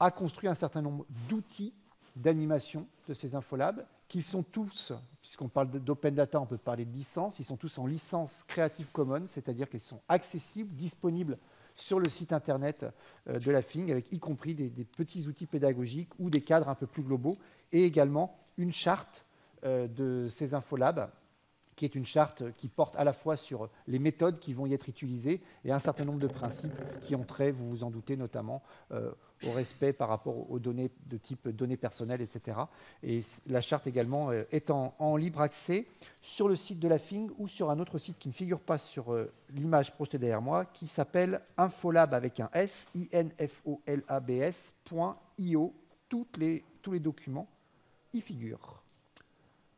a construit un certain nombre d'outils d'animation de ces infolabs, qu'ils sont tous, puisqu'on parle d'open data, on peut parler de licence, ils sont tous en licence Creative Commons, c'est-à-dire qu'ils sont accessibles, disponibles sur le site internet euh, de la FING, avec y compris des, petits outils pédagogiques ou des cadres un peu plus globaux, et également une charte euh, de ces infolabs qui est une charte qui porte à la fois sur les méthodes qui vont y être utilisées et un certain nombre de principes qui ont trait, vous vous en doutez, notamment euh, au respect par rapport aux données de type données personnelles, etc. Et la charte également euh, est en, libre accès sur le site de la FING ou sur un autre site qui ne figure pas sur euh, l'image projetée derrière moi, qui s'appelle infolab avec un S, i n f o l a b s.io. Les, tous les documents y figurent.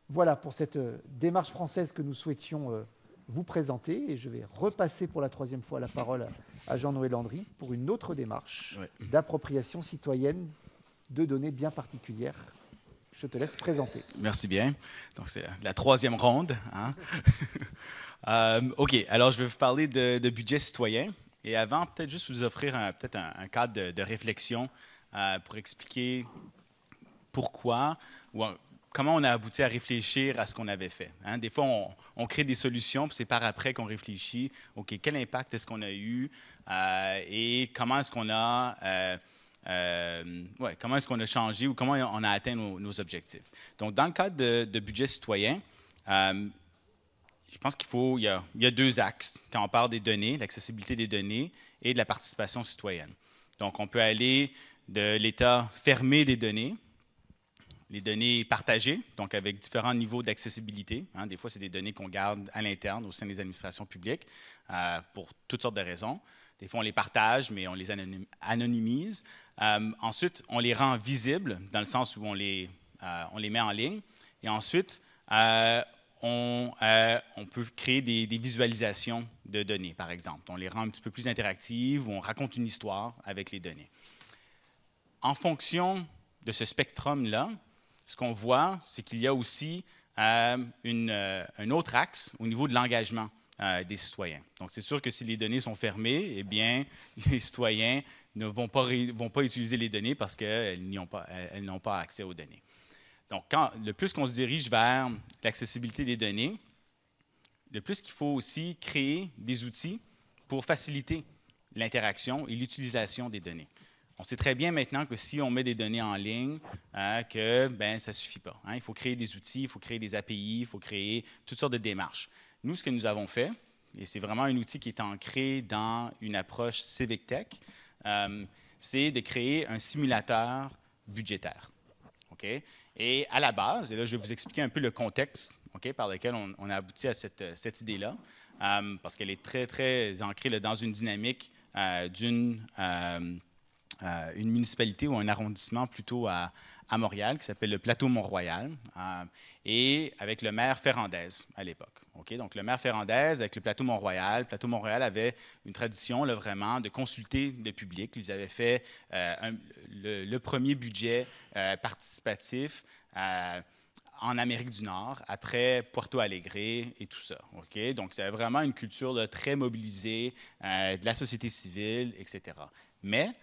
Voilà pour cette euh, démarche française que nous souhaitions vous présenter et je vais repasser pour la troisième fois la parole à Jean-Noël Landry pour une autre démarche d'appropriation citoyenne de données bien particulières. Je te laisse présenter. Merci bien. Donc, c'est la troisième ronde. Hein. Euh, OK, alors je vais vous parler de, budget citoyen. Et avant, peut-être juste vous offrir peut-être un, cadre de, réflexion euh, pour expliquer pourquoi ou comment on a abouti à réfléchir à ce qu'on avait fait. Hein? Des fois, on, crée des solutions, puis c'est par après qu'on réfléchit, OK, quel impact est-ce qu'on a eu euh, et comment est-ce qu'on a... Euh, euh, ouais, comment est-ce qu'on a changé ou comment on a atteint nos, objectifs. Donc, dans le cadre de, budget citoyen, je pense qu'il faut, y, il y, a, deux axes quand on parle des données, l'accessibilité des données et de la participation citoyenne. Donc, on peut aller de l'état fermé des données, les données partagées, donc avec différents niveaux d'accessibilité. Hein. des fois, c'est des données qu'on garde à l'interne au sein des administrations publiques euh, pour toutes sortes de raisons. Des fois, on les partage, mais on les anonymise. Euh, ensuite, on les rend visibles dans le sens où on les, euh, on les met en ligne. Et ensuite, on, on, peut créer des, des, visualisations de données, par exemple. On les rend un petit peu plus interactives, ou on raconte une histoire avec les données. En fonction de ce spectrum-là, ce qu'on voit, c'est qu'il y a aussi euh, euh, un autre axe au niveau de l'engagement euh, des citoyens. Donc, c'est sûr que si les données sont fermées, eh bien, les citoyens ne vont pas, utiliser les données parce qu'elles n'ont pas, pas accès aux données. Donc, quand, le plus qu'on se dirige vers l'accessibilité des données, le plus qu'il faut aussi créer des outils pour faciliter l'interaction et l'utilisation des données. On sait très bien maintenant que si on met des données en ligne, hein, que ben, ça ne suffit pas. Hein. Il faut créer des outils, il faut créer des API, il faut créer toutes sortes de démarches. Nous, ce que nous avons fait, et c'est vraiment un outil qui est ancré dans une approche Civic Tech, euh, c'est de créer un simulateur budgétaire. Et à la base, et là, je vais vous expliquer un peu le contexte par lequel on, a abouti à cette, idée-là, euh, parce qu'elle est très, très ancrée dans une dynamique euh, d'une euh, une municipalité ou un arrondissement plutôt à, Montréal qui s'appelle le Plateau Mont-Royal euh, et avec le maire Ferrandez à l'époque. Donc le maire Ferrandez avec le Plateau Mont-Royal. Plateau Mont-Royal avait une tradition là, vraiment de consulter le public. Ils avaient fait euh, le, premier budget participatif en Amérique du Nord, après Puerto Alegre et tout ça. Donc, c'est vraiment une culture très mobilisée de la société civile, etc. Mais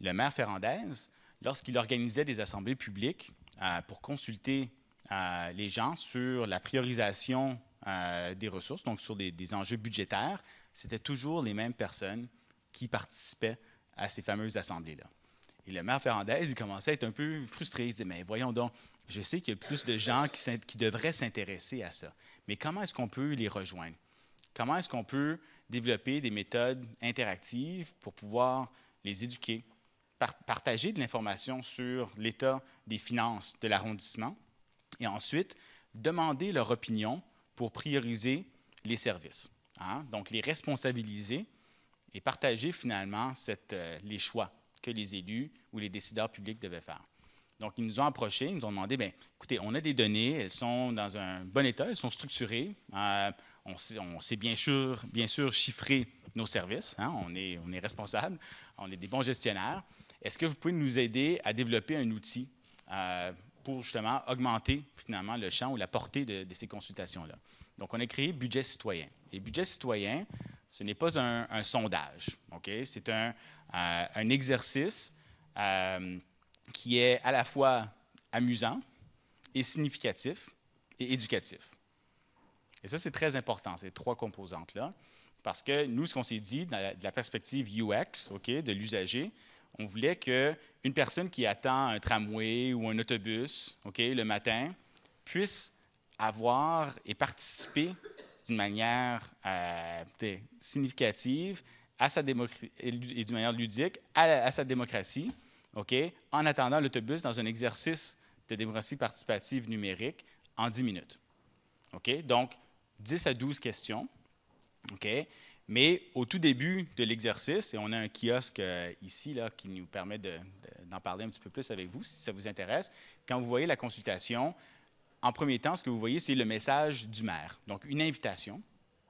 le maire Ferrandez, lorsqu'il organisait des assemblées publiques euh, pour consulter euh, les gens sur la priorisation euh, des ressources, donc sur des, enjeux budgétaires, c'était toujours les mêmes personnes qui participaient à ces fameuses assemblées-là. Et le maire Ferrandez, il commençait à être un peu frustré. Il disait, mais voyons donc, je sais qu'il y a plus de gens qui, qui devraient s'intéresser à ça, mais comment est-ce qu'on peut les rejoindre? Comment est-ce qu'on peut développer des méthodes interactives pour pouvoir les éduquer, partager de l'information sur l'état des finances de l'arrondissement et ensuite demander leur opinion pour prioriser les services. Hein. Donc, les responsabiliser et partager finalement euh, les choix que les élus ou les décideurs publics devaient faire. Donc, ils nous ont approchés, ils nous ont demandé, bien, écoutez, on a des données, elles sont dans un bon état, elles sont structurées, euh, on, sait, bien sûr, bien sûr chiffrer nos services, hein. on, est, on est responsable, on est des bons gestionnaires, est-ce que vous pouvez nous aider à développer un outil euh, pour justement augmenter finalement le champ ou la portée de, ces consultations-là? Donc, on a créé Budget citoyen. Et Budget citoyen, ce n'est pas un, sondage, OK? C'est un, euh, exercice euh, qui est à la fois amusant et significatif et éducatif. Et ça, c'est très important, ces trois composantes-là, parce que nous, ce qu'on s'est dit, de la perspective UX, OK, de l'usager, on voulait qu'une personne qui attend un tramway ou un autobus le matin puisse avoir et participer d'une manière euh, significative à sa et d'une manière ludique à, sa démocratie, en attendant l'autobus dans un exercice de démocratie participative numérique en 10 minutes. Donc, 10 à 12 questions. Mais au tout début de l'exercice, et on a un kiosque euh, ici là, qui nous permet de- de- d'en parler un petit peu plus avec vous, si ça vous intéresse. Quand vous voyez la consultation, en premier temps, ce que vous voyez, c'est le message du maire. Donc, une invitation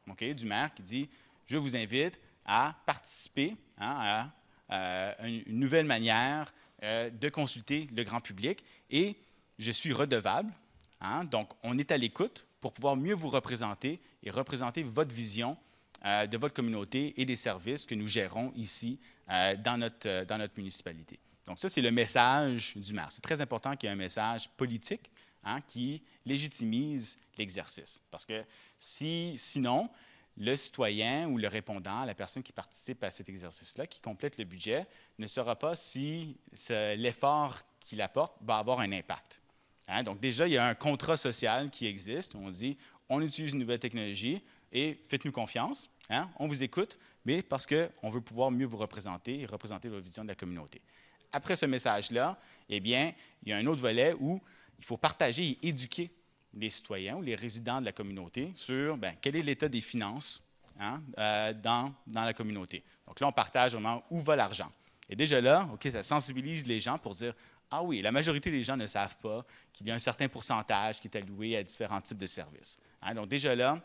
OK, du maire qui dit Je vous invite à participer hein, à euh, une nouvelle manière euh, de consulter le grand public et je suis redevable. hein, donc, on est à l'écoute pour pouvoir mieux vous représenter et représenter votre vision euh, de votre communauté et des services que nous gérons ici euh, dans, notre, euh, dans notre municipalité. Donc, ça, c'est le message du maire. C'est très important qu'il y ait un message politique hein, qui légitimise l'exercice. Parce que si, sinon, le citoyen ou le répondant, la personne qui participe à cet exercice-là, qui complète le budget, ne saura pas si l'effort qu'il apporte va avoir un impact. Hein, Donc déjà, il y a un contrat social qui existe. On dit, on utilise une nouvelle technologie et faites-nous confiance. hein, on vous écoute, mais parce qu'on veut pouvoir mieux vous représenter et représenter votre vision de la communauté. Après ce message-là, eh bien, il y a un autre volet où il faut partager et éduquer les citoyens ou les résidents de la communauté sur ben, quel est l'état des finances hein, euh, dans, la communauté. Donc là, on partage vraiment où va l'argent. Et déjà là, OK, ça sensibilise les gens pour dire Ah oui, la majorité des gens ne savent pas qu'il y a un certain pourcentage qui est alloué à différents types de services. Hein, donc déjà là,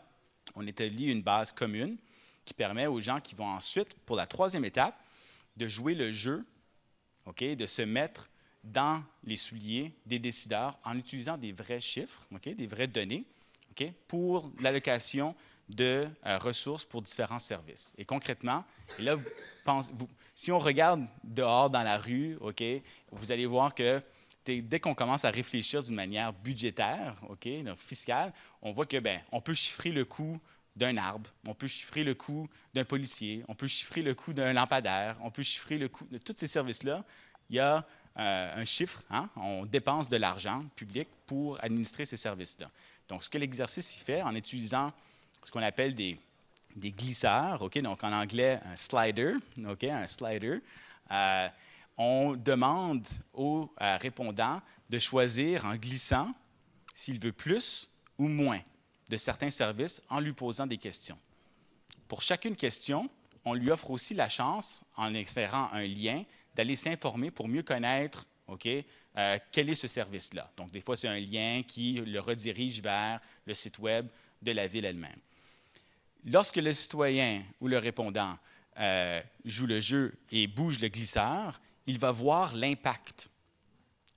on établit une base commune qui permet aux gens qui vont ensuite, pour la troisième étape, de jouer le jeu, de se mettre dans les souliers des décideurs en utilisant des vrais chiffres, des vraies données, pour l'allocation de euh, ressources pour différents services. Et concrètement, là, si on regarde dehors dans la rue, vous allez voir que dès qu'on commence à réfléchir d'une manière budgétaire, OK, fiscale, on voit que ben, on peut chiffrer le coût d'un arbre, on peut chiffrer le coût d'un policier, on peut chiffrer le coût d'un lampadaire, on peut chiffrer le coût de tous ces services-là. Il y a euh, un chiffre, hein, on dépense de l'argent public pour administrer ces services-là. Donc, ce que l'exercice fait en utilisant ce qu'on appelle des, glisseurs, donc en anglais, un slider, un slider, euh, on demande au euh, répondant de choisir en glissant s'il veut plus ou moins de certains services en lui posant des questions. Pour chacune question, on lui offre aussi la chance, en insérant un lien, d'aller s'informer pour mieux connaître OK, euh, quel est ce service-là. Donc, des fois, c'est un lien qui le redirige vers le site Web de la ville elle-même. Lorsque le citoyen ou le répondant euh, joue le jeu et bouge le glisseur, il va voir l'impact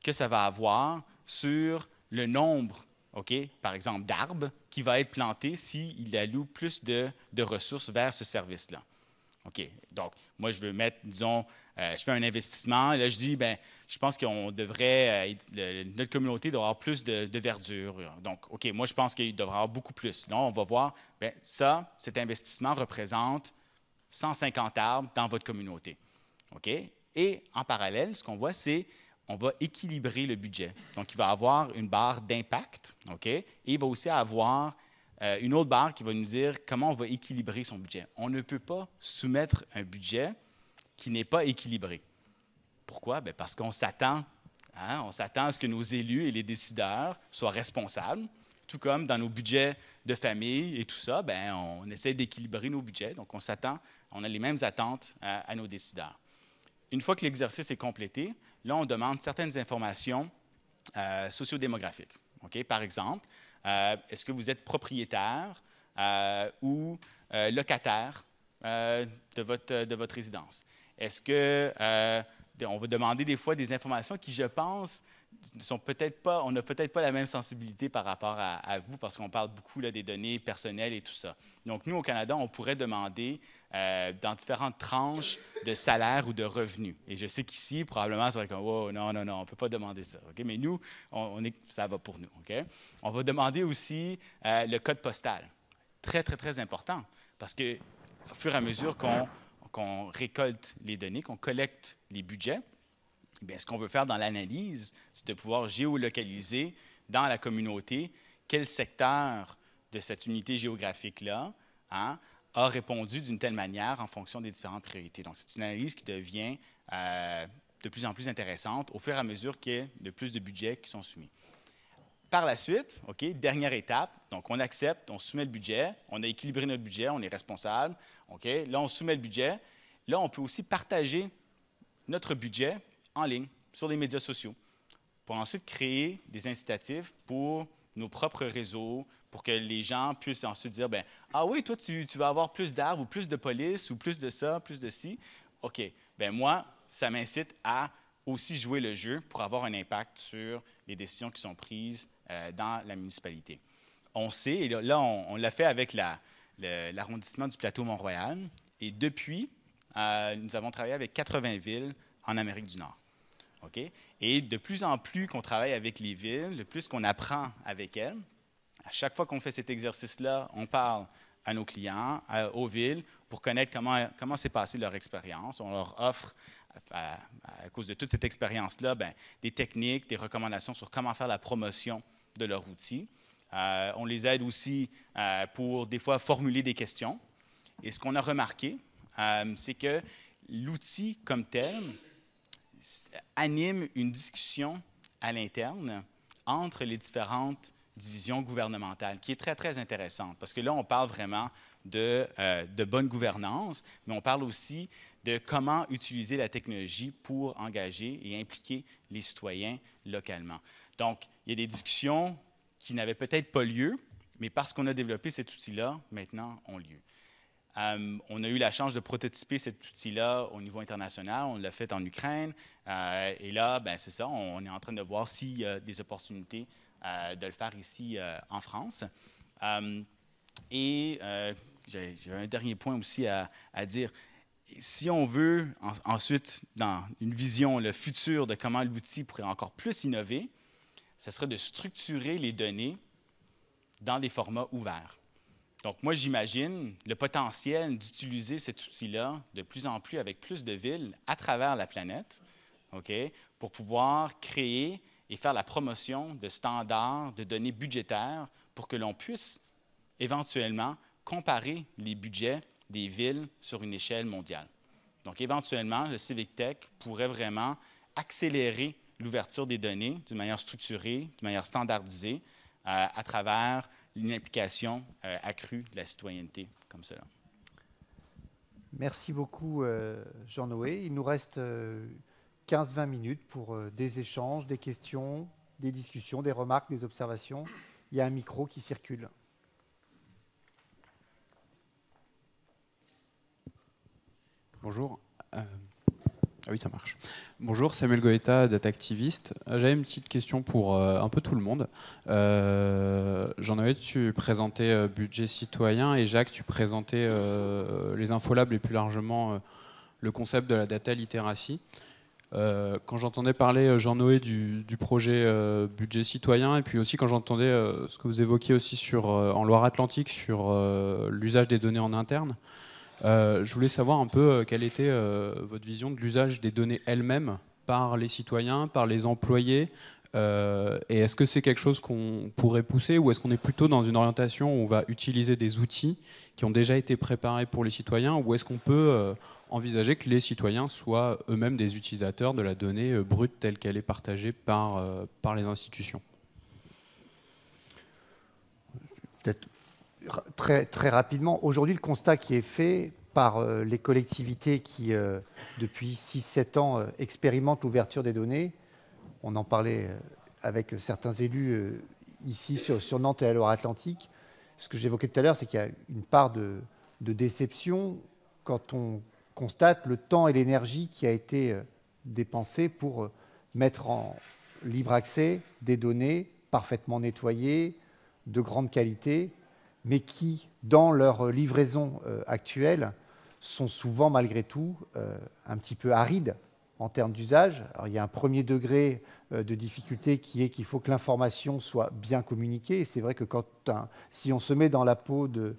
que ça va avoir sur le nombre, OK, par exemple, d'arbres qui va être planté s'il alloue plus de, ressources vers ce service-là. OK. Donc, moi, je veux mettre, disons, euh, je fais un investissement. Là, je dis, ben, je pense qu'on devrait, euh, notre communauté doit avoir plus de, de verdure. Donc, OK, moi, je pense qu'il devrait avoir beaucoup plus. Là, on va voir, ben, ça, cet investissement représente 150 arbres dans votre communauté. OK? Et en parallèle, ce qu'on voit, c'est on va équilibrer le budget. Donc, il va avoir une barre d'impact, OK? Et il va aussi avoir euh, une autre barre qui va nous dire comment on va équilibrer son budget. On ne peut pas soumettre un budget qui n'est pas équilibré. Pourquoi? Ben, parce qu'on s'attend, hein, on s'attend à ce que nos élus et les décideurs soient responsables, tout comme dans nos budgets de famille et tout ça, ben, on essaie d'équilibrer nos budgets. Donc, on s'attend, on a les mêmes attentes à nos décideurs. Une fois que l'exercice est complété, là, on demande certaines informations euh, sociodémographiques. OK? Par exemple, euh, est-ce que vous êtes propriétaire euh, ou euh, locataire de, votre, de votre résidence? Est-ce que on va demander des fois des informations qui, je pense, on n'a peut-être pas la même sensibilité par rapport à, vous parce qu'on parle beaucoup là, des données personnelles et tout ça. Donc, nous, au Canada, on pourrait demander euh, dans différentes tranches de salaire ou de revenus. Et je sais qu'ici, probablement, ça va être comme, wow, non, non, non, on peut pas demander ça. Mais nous, on, est, ça va pour nous. On va demander aussi euh, le code postal. Très, très, très important parce que au fur et à mesure qu'on récolte les données, qu'on collecte les budgets, Bien, ce qu'on veut faire dans l'analyse, c'est de pouvoir géolocaliser dans la communauté quel secteur de cette unité géographique-là hein, a répondu d'une telle manière en fonction des différentes priorités. Donc, c'est une analyse qui devient euh, de plus en plus intéressante au fur et à mesure qu'il y a de plus de budgets qui sont soumis. Par la suite, OK, dernière étape, donc on accepte, on soumet le budget, on a équilibré notre budget, on est responsable, OK, là on soumet le budget. Là, on peut aussi partager notre budget en ligne, sur les médias sociaux, pour ensuite créer des incitatifs pour nos propres réseaux, pour que les gens puissent ensuite dire, ben, ah oui, toi, tu, tu vas avoir plus d'arbres ou plus de police ou plus de ça, plus de ci. OK, ben moi, ça m'incite à aussi jouer le jeu pour avoir un impact sur les décisions qui sont prises euh, dans la municipalité. On sait, et là, on, l'a fait avec l'arrondissement du plateau Mont-Royal, et depuis, euh, nous avons travaillé avec 80 villes en Amérique du Nord. OK? Et de plus en plus qu'on travaille avec les villes, le plus qu'on apprend avec elles, à chaque fois qu'on fait cet exercice-là, on parle à nos clients, aux villes, pour connaître comment, comment s'est passée leur expérience. On leur offre, à, cause de toute cette expérience-là, ben, des techniques, des recommandations sur comment faire la promotion de leur outil. Euh, on les aide aussi euh, pour des fois formuler des questions. Et ce qu'on a remarqué, euh, c'est que l'outil comme tel anime une discussion à l'interne entre les différentes divisions gouvernementales, qui est très, très intéressante, parce que là, on parle vraiment de, de bonne gouvernance, mais on parle aussi de comment utiliser la technologie pour engager et impliquer les citoyens localement. Donc, il y a des discussions qui n'avaient peut-être pas lieu, mais parce qu'on a développé cet outil-là, maintenant ont lieu. Euh, on a eu la chance de prototyper cet outil-là au niveau international. On l'a fait en Ukraine. Euh, et là, ben, c'est ça, on est en train de voir s'il y a des opportunités euh, de le faire ici en France. et j'ai un dernier point aussi à, dire. Si on veut ensuite, dans une vision, le futur de comment l'outil pourrait encore plus innover, ce serait de structurer les données dans des formats ouverts. Donc, moi, j'imagine le potentiel d'utiliser cet outil-là de plus en plus avec plus de villes à travers la planète, OK, pour pouvoir créer et faire la promotion de standards de données budgétaires pour que l'on puisse éventuellement comparer les budgets des villes sur une échelle mondiale. Donc, éventuellement, le Civic Tech pourrait vraiment accélérer l'ouverture des données d'une manière structurée, d'une manière standardisée, euh, à travers une implication euh, accrue de la citoyenneté comme cela. Merci beaucoup, euh, Jean-Noé. Il nous reste 15-20 minutes pour des échanges, des questions, des discussions, des remarques, des observations. Il y a un micro qui circule. Bonjour. Ah oui, ça marche. Bonjour, Samuel Goeta, data activiste. Euh, j'avais une petite question pour euh, un peu tout le monde. Euh, Jean-Noël, tu présentais budget citoyen et Jacques, tu présentais les infolabs et plus largement le concept de la data littératie. quand j'entendais parler, Jean-Noé, du, du, projet budget citoyen, et puis aussi quand j'entendais ce que vous évoquiez aussi en Loire-Atlantique sur l'usage des données en interne, euh, je voulais savoir un peu euh, quelle était euh, votre vision de l'usage des données elles-mêmes par les citoyens, par les employés. et est-ce que c'est quelque chose qu'on pourrait pousser ou est-ce qu'on est plutôt dans une orientation où on va utiliser des outils qui ont déjà été préparés pour les citoyens ou est-ce qu'on peut envisager que les citoyens soient eux-mêmes des utilisateurs de la donnée brute telle qu'elle est partagée par, par les institutions? Peut-être très, rapidement, aujourd'hui, le constat qui est fait par euh, les collectivités qui, euh, depuis 6-7 ans, euh, expérimentent l'ouverture des données, on en parlait avec certains élus ici sur, Nantes et à Loire-Atlantique, ce que j'évoquais tout à l'heure, c'est qu'il y a une part de, déception quand on constate le temps et l'énergie qui a été dépensé pour mettre en libre accès des données parfaitement nettoyées, de grande qualité, mais qui, dans leur livraison euh, actuelle, sont souvent malgré tout euh, un petit peu arides en termes d'usage. Alors, il y a un premier degré euh, de difficulté qui est qu'il faut que l'information soit bien communiquée. Et c'est vrai que quand si on se met dans la peau de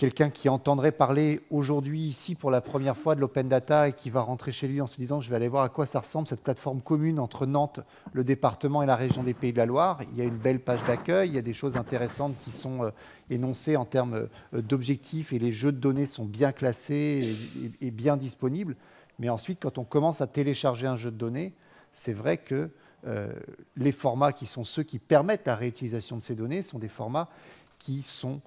quelqu'un qui entendrait parler aujourd'hui ici pour la première fois de l'open data et qui va rentrer chez lui en se disant je vais aller voir à quoi ça ressemble cette plateforme commune entre Nantes, le département et la région des Pays de la Loire. Il y a une belle page d'accueil, il y a des choses intéressantes qui sont euh, énoncées en termes euh, d'objectifs et les jeux de données sont bien classés et, bien disponibles. Mais ensuite, quand on commence à télécharger un jeu de données, c'est vrai que euh, les formats qui sont ceux qui permettent la réutilisation de ces données sont des formats qui sont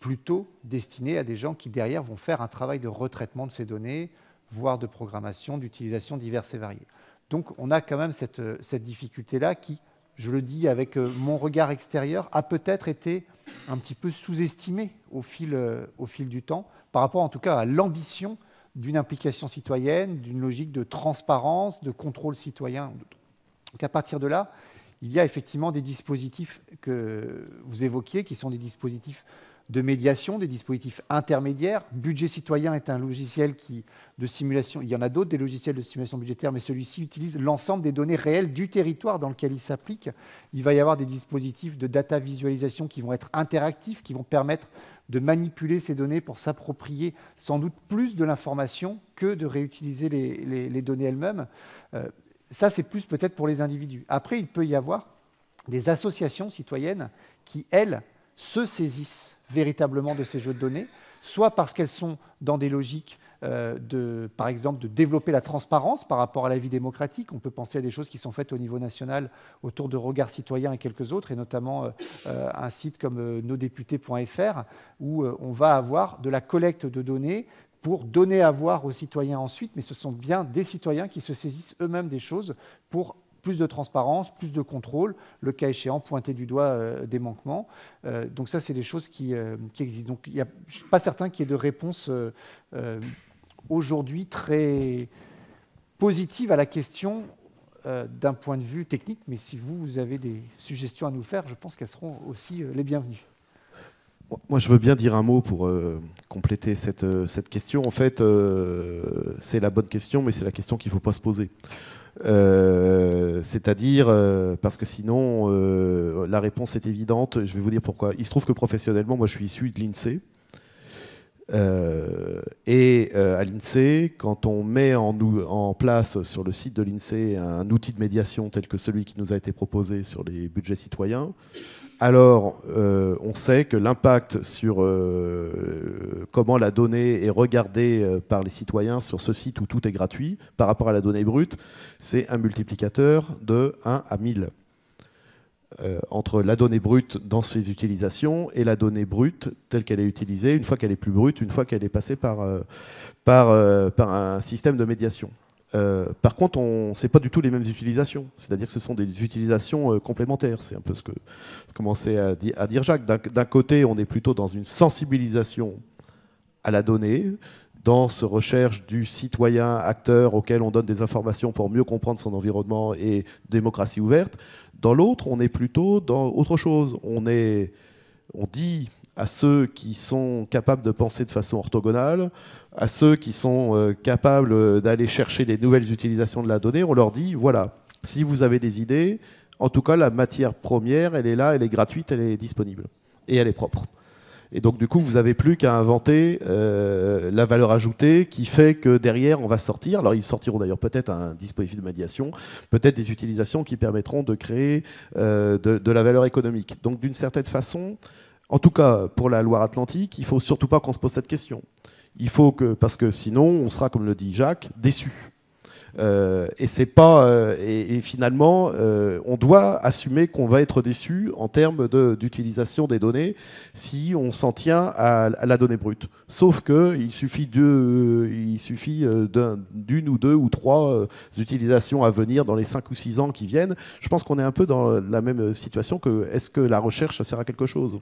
plutôt destiné à des gens qui, derrière, vont faire un travail de retraitement de ces données, voire de programmation, d'utilisation diverses et variées. Donc on a quand même cette, cette difficulté-là qui, je le dis avec euh, mon regard extérieur, a peut-être été un petit peu sous-estimée au fil, euh, au fil du temps, par rapport en tout cas à l'ambition d'une implication citoyenne, d'une logique de transparence, de contrôle citoyen. Donc à partir de là, il y a effectivement des dispositifs que vous évoquiez, qui sont des dispositifs de médiation, des dispositifs intermédiaires. Budget citoyen est un logiciel qui, de simulation, il y en a d'autres des logiciels de simulation budgétaire, mais celui-ci utilise l'ensemble des données réelles du territoire dans lequel il s'applique. Il va y avoir des dispositifs de data visualisation qui vont être interactifs, qui vont permettre de manipuler ces données pour s'approprier sans doute plus de l'information que de réutiliser les, données elles-mêmes. Euh, ça, c'est plus peut-être pour les individus. Après, il peut y avoir des associations citoyennes qui, elles, se saisissent véritablement de ces jeux de données, soit parce qu'elles sont dans des logiques euh, de, par exemple, de développer la transparence par rapport à la vie démocratique. On peut penser à des choses qui sont faites au niveau national autour de Regards citoyens et quelques autres, et notamment euh, euh, un site comme nosdéputés.fr, où on va avoir de la collecte de données pour donner à voir aux citoyens ensuite, mais ce sont bien des citoyens qui se saisissent eux-mêmes des choses pour plus de transparence, plus de contrôle, le cas échéant, pointer du doigt euh, des manquements. Euh, donc ça, c'est des choses qui, euh, existent. Donc je ne suis pas certain qu'il y ait de réponse aujourd'hui très positive à la question d'un point de vue technique, mais si vous, avez des suggestions à nous faire, je pense qu'elles seront aussi les bienvenues. Moi, je veux bien dire un mot pour compléter cette, question. En fait, c'est la bonne question, mais c'est la question qu'il ne faut pas se poser. Euh, c'est-à-dire, euh, parce que sinon, euh, la réponse est évidente. Je vais vous dire pourquoi. Il se trouve que professionnellement, moi, je suis issu de l'INSEE. et à l'INSEE, quand on met en, en, place sur le site de l'INSEE un outil de médiation tel que celui qui nous a été proposé sur les budgets citoyens, alors euh, on sait que l'impact sur euh, comment la donnée est regardée euh, par les citoyens sur ce site où tout est gratuit par rapport à la donnée brute, c'est un multiplicateur de 1 à 1000. entre la donnée brute dans ses utilisations et la donnée brute telle qu'elle est utilisée une fois qu'elle est plus brute, une fois qu'elle est passée par, par un système de médiation. Euh, par contre, ce n'est pas du tout les mêmes utilisations. C'est-à-dire que ce sont des utilisations euh, complémentaires. C'est un peu ce que, commençait à, dire Jacques. D'un côté, on est plutôt dans une sensibilisation à la donnée, dans ce recherche du citoyen acteur auquel on donne des informations pour mieux comprendre son environnement et démocratie ouverte. Dans l'autre, on est plutôt dans autre chose. On, est, on dit à ceux qui sont capables de penser de façon orthogonale, à ceux qui sont euh, capables euh, d'aller chercher des nouvelles utilisations de la donnée, on leur dit, voilà, si vous avez des idées, en tout cas, la matière première, elle est là, elle est gratuite, elle est disponible. Et elle est propre. Et donc, du coup, vous n'avez plus qu'à inventer euh, la valeur ajoutée qui fait que derrière, on va sortir. Alors, ils sortiront d'ailleurs peut-être un dispositif de médiation, peut-être des utilisations qui permettront de créer de, de, la valeur économique. Donc, d'une certaine façon, en tout cas, pour la Loire-Atlantique, il faut surtout pas qu'on se pose cette question. Il faut que, parce que sinon, on sera, comme le dit Jacques, déçu. Euh, et c'est pas euh, et, finalement euh, on doit assumer qu'on va être déçu en termes d'utilisation des données si on s'en tient à, la donnée brute. Sauf que il suffit d'une ou deux ou trois utilisations à venir dans les cinq ou six ans qui viennent. Je pense qu'on est un peu dans la même situation que est-ce que la recherche sert à quelque chose?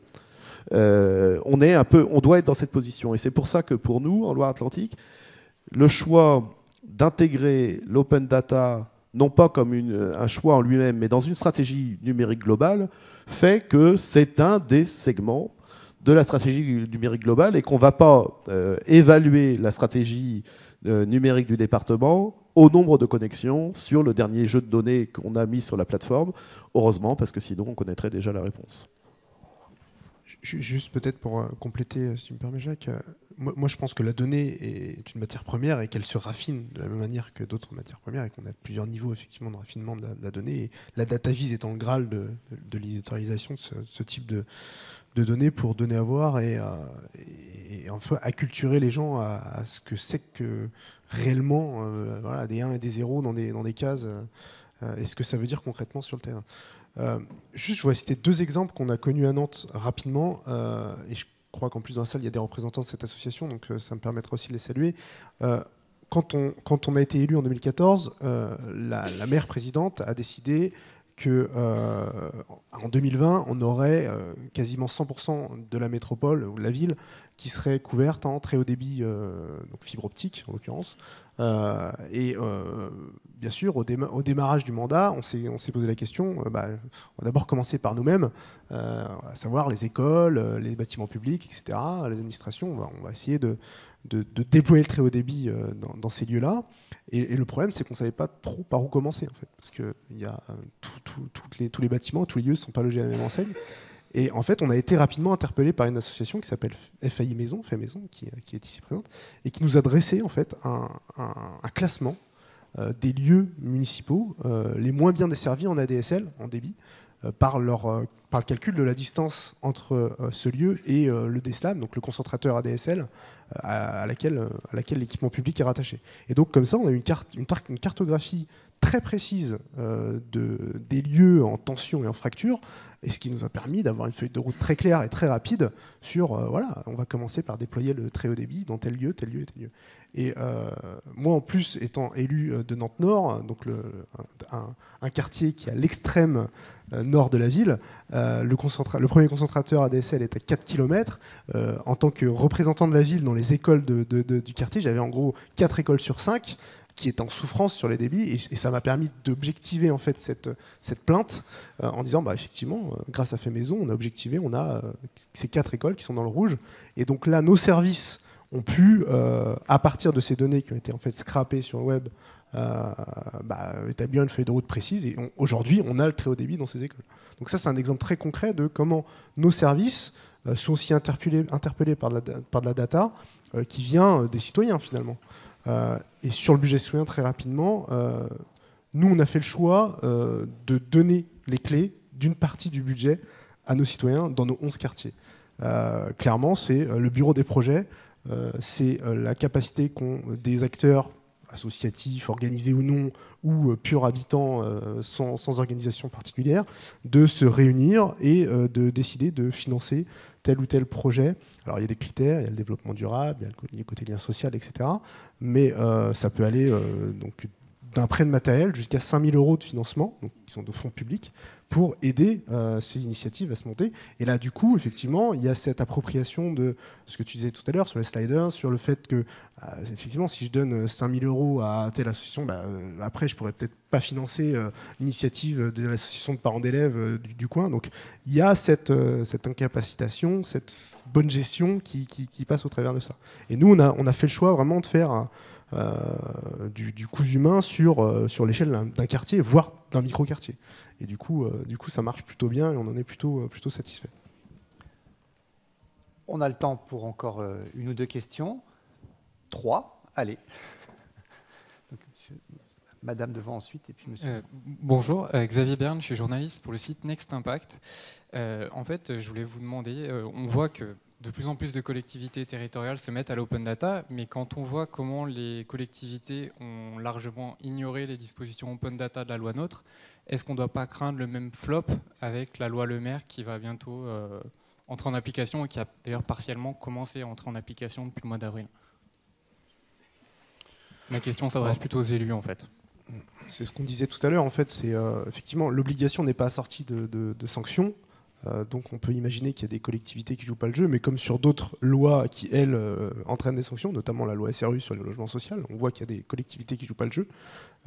Euh, on, est un peu, on doit être dans cette position. Et c'est pour ça que pour nous, en Loire-Atlantique, le choix d'intégrer l'open data, non pas comme un choix en lui-même, mais dans une stratégie numérique globale, fait que c'est un des segments de la stratégie numérique globale et qu'on ne va pas euh, évaluer la stratégie euh, numérique du département au nombre de connexions sur le dernier jeu de données qu'on a mis sur la plateforme. Heureusement, parce que sinon on connaîtrait déjà la réponse. Ju- Juste peut-être pour euh, compléter, euh, si tu me permets, Jacques, euh, moi, je pense que la donnée est une matière première et qu'elle se raffine de la même manière que d'autres matières premières et qu'on a plusieurs niveaux effectivement de raffinement de la, donnée. La data vise étant le graal de, de, de l'éditorialisation de ce, type de, données pour donner à voir et, euh, et, acculturer les gens à, ce que c'est que réellement des 1 et des 0 dans des, cases et ce que ça veut dire concrètement sur le terrain. Euh, juste, je voudrais citer deux exemples qu'on a connus à Nantes rapidement, euh, et je crois qu'en plus dans la salle, il y a des représentants de cette association, donc euh, ça me permettra aussi de les saluer. Quand, on, a été élu en 2014, euh, la, la maire présidente a décidé que en 2020, on aurait quasiment 100% de la métropole ou de la ville qui serait couverte en très haut débit, donc fibre optique en l'occurrence. Euh, et euh, bien sûr, au, déma- au démarrage du mandat, on s'est posé la question, euh, bah, on va d'abord commencer par nous-mêmes, à savoir les écoles, les bâtiments publics, etc., les administrations. On va, essayer de, déployer le très haut débit dans, ces lieux-là. Et, le problème, c'est qu'on ne savait pas trop par où commencer, en fait, parce que y a, tous les bâtiments, tous les lieux ne sont pas logés à la même enseigne. Et en fait, on a été rapidement interpellé par une association qui s'appelle FAI Maison, Fait Maison, qui, qui est ici présente, et qui nous a dressé en fait un, classement euh, des lieux municipaux euh, les moins bien desservis en ADSL, en débit, euh, par, euh, le calcul de la distance entre euh, ce lieu et euh, le DSLAM, donc le concentrateur ADSL, euh, à, laquelle, euh, l'équipement public est rattaché. Et donc comme ça, on a une, carte, une, une cartographie très précise euh, de, des lieux en tension et en fracture, et ce qui nous a permis d'avoir une feuille de route très claire et très rapide sur, euh, voilà, on va commencer par déployer le très haut débit dans tel lieu, tel lieu et tel lieu. Et euh, moi, en plus, étant élu de Nantes Nord, donc le, un, quartier qui est à l'extrême nord de la ville, le, le premier concentrateur ADSL est à 4 km. en tant que représentant de la ville dans les écoles de- du quartier, j'avais en gros 4 écoles sur 5 qui étaient en souffrance sur les débits et, ça m'a permis d'objectiver en fait cette, cette plainte euh, en disant bah effectivement euh, grâce à Fait Maison on a objectivé on a euh, ces quatre écoles qui sont dans le rouge. Et donc là nos services ont pu à partir de ces données qui ont été en fait scrappées sur le web bah, établir une feuille de route précise et aujourd'hui on a le très haut débit dans ces écoles. Donc ça c'est un exemple très concret de comment nos services sont aussi interpellés, par, de la, data qui vient des citoyens finalement et sur le budget citoyen, très rapidement, euh, nous, on a fait le choix euh, de donner les clés d'une partie du budget à nos citoyens dans nos 11 quartiers. Euh, clairement, c'est euh, le bureau des projets, euh, c'est euh, la capacité qu'ont des acteurs associatifs, organisés ou non, ou euh, purs habitants euh, sans, sans organisation particulière, de se réunir et euh, de décider de financer tel ou tel projet. Alors il y a des critères, il y a le développement durable, il y a le côté lien social, etc. Mais euh, ça peut aller euh, d'un prêt de matériel jusqu'à 5000 euros de financement, qui sont de fonds publics, pour aider euh, ces initiatives à se monter. Et là, du coup, effectivement, il y a cette appropriation de ce que tu disais tout à l'heure sur les sliders, sur le fait que, euh, effectivement, si je donne 5000 euros à telle association, bah, euh, après, je pourrais peut-être pas financer euh, l'initiative de l'association de parents d'élèves euh, du, coin. Donc, il y a cette, euh, incapacitation, cette bonne gestion qui, passe au travers de ça. Et nous, on a, fait le choix vraiment de faire euh, du, du coût humain sur, euh, sur l'échelle d'un quartier, voire d'un micro-quartier. Et du coup, euh, du coup, ça marche plutôt bien et on en est plutôt, euh, plutôt satisfait. On a le temps pour encore euh, une ou deux questions. Trois, allez. Donc, monsieur- Madame devant ensuite et puis monsieur. Euh, bonjour, euh, Xavier Berne, je suis journaliste pour le site Next Impact. Euh, en fait, euh, je voulais vous demander, euh, on voit que de plus en plus de collectivités territoriales se mettent à l'open data, mais quand on voit comment les collectivités ont largement ignoré les dispositions open data de la loi NOTRe, est-ce qu'on ne doit pas craindre le même flop avec la loi Le Maire qui va bientôt euh, entrer en application et qui a d'ailleurs partiellement commencé à entrer en application depuis le mois d'avril? Ma question s'adresse plutôt aux élus en fait. C'est ce qu'on disait tout à l'heure. En fait, c'est euh, effectivement l'obligation n'est pas assortie de, de- de sanctions. Euh, donc, on peut imaginer qu'il y a des collectivités qui jouent pas le jeu, mais comme sur d'autres lois qui elles euh, entraînent des sanctions, notamment la loi SRU sur le logement social, on voit qu'il y a des collectivités qui jouent pas le jeu.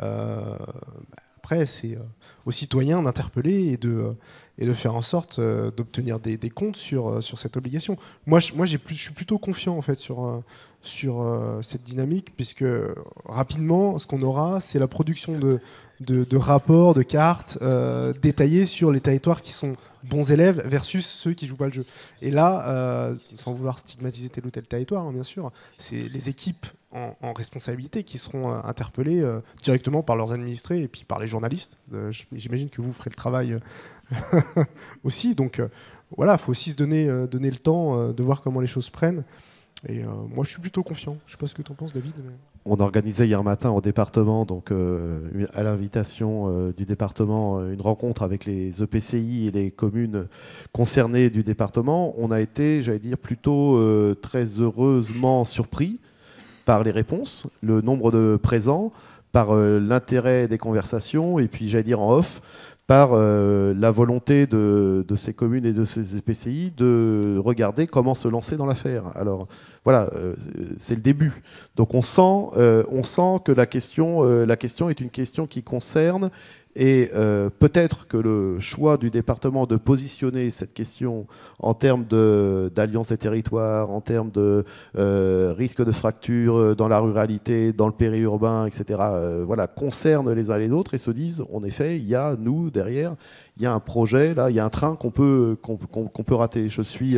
Euh, bah, après, c'est aux citoyens d'interpeller et de, et de faire en sorte d'obtenir des, comptes sur, sur cette obligation. Moi, je, moi je suis plutôt confiant en fait sur, sur cette dynamique, puisque rapidement, ce qu'on aura, c'est la production de, de, rapports, de cartes détaillées sur les territoires qui sont bons élèves versus ceux qui jouent pas le jeu. Et là, euh, sans vouloir stigmatiser tel ou tel territoire, hein, bien sûr, c'est les équipes en, responsabilité qui seront euh, interpellées euh, directement par leurs administrés et puis par les journalistes. J'imagine que vous ferez le travail aussi. Donc voilà, il faut aussi se donner, donner le temps de voir comment les choses prennent. Et euh, moi, je suis plutôt confiant. Je sais pas ce que tu en penses, David. On organisait hier matin au département, donc euh, à l'invitation euh, du département, une rencontre avec les EPCI et les communes concernées du département. On a été, j'allais dire, plutôt très heureusement surpris par les réponses, le nombre de présents, par l'intérêt des conversations, et puis j'allais dire en off, par euh, la volonté de, ces communes et de ces EPCI de regarder comment se lancer dans l'affaire. Alors voilà, euh, c'est le début. Donc on sent, euh, on sent que la question, la question est une question qui concerne et euh, peut-être que le choix du département de positionner cette question en termes de- d'alliance des territoires, en termes de euh, risque de fracture euh, dans la ruralité, dans le périurbain, etc., voilà, concerne les uns les autres et se disent, en effet, il y a nous derrière, il y a un projet, là, il y a un train qu'on peut, qu'on peut rater. Je suis,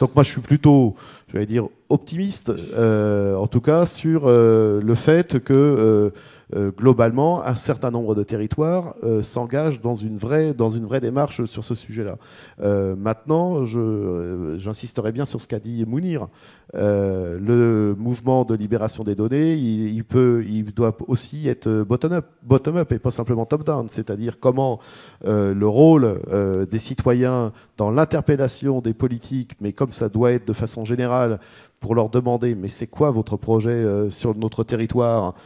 donc moi, je suis plutôt, je vais dire, optimiste, en tout cas, sur le fait que globalement, un certain nombre de territoires euh, s'engagent dans une vraie, dans une vraie démarche sur ce sujet-là. Euh, maintenant, euh, j'insisterai bien sur ce qu'a dit Mounir. Euh, le mouvement de libération des données, il, peut, il doit aussi être bottom-up, bottom-up et pas simplement top-down. C'est-à-dire comment euh, le rôle euh, des citoyens dans l'interpellation des politiques, mais comme ça doit être de façon générale, pour leur demander mais c'est quoi votre projet sur notre territoire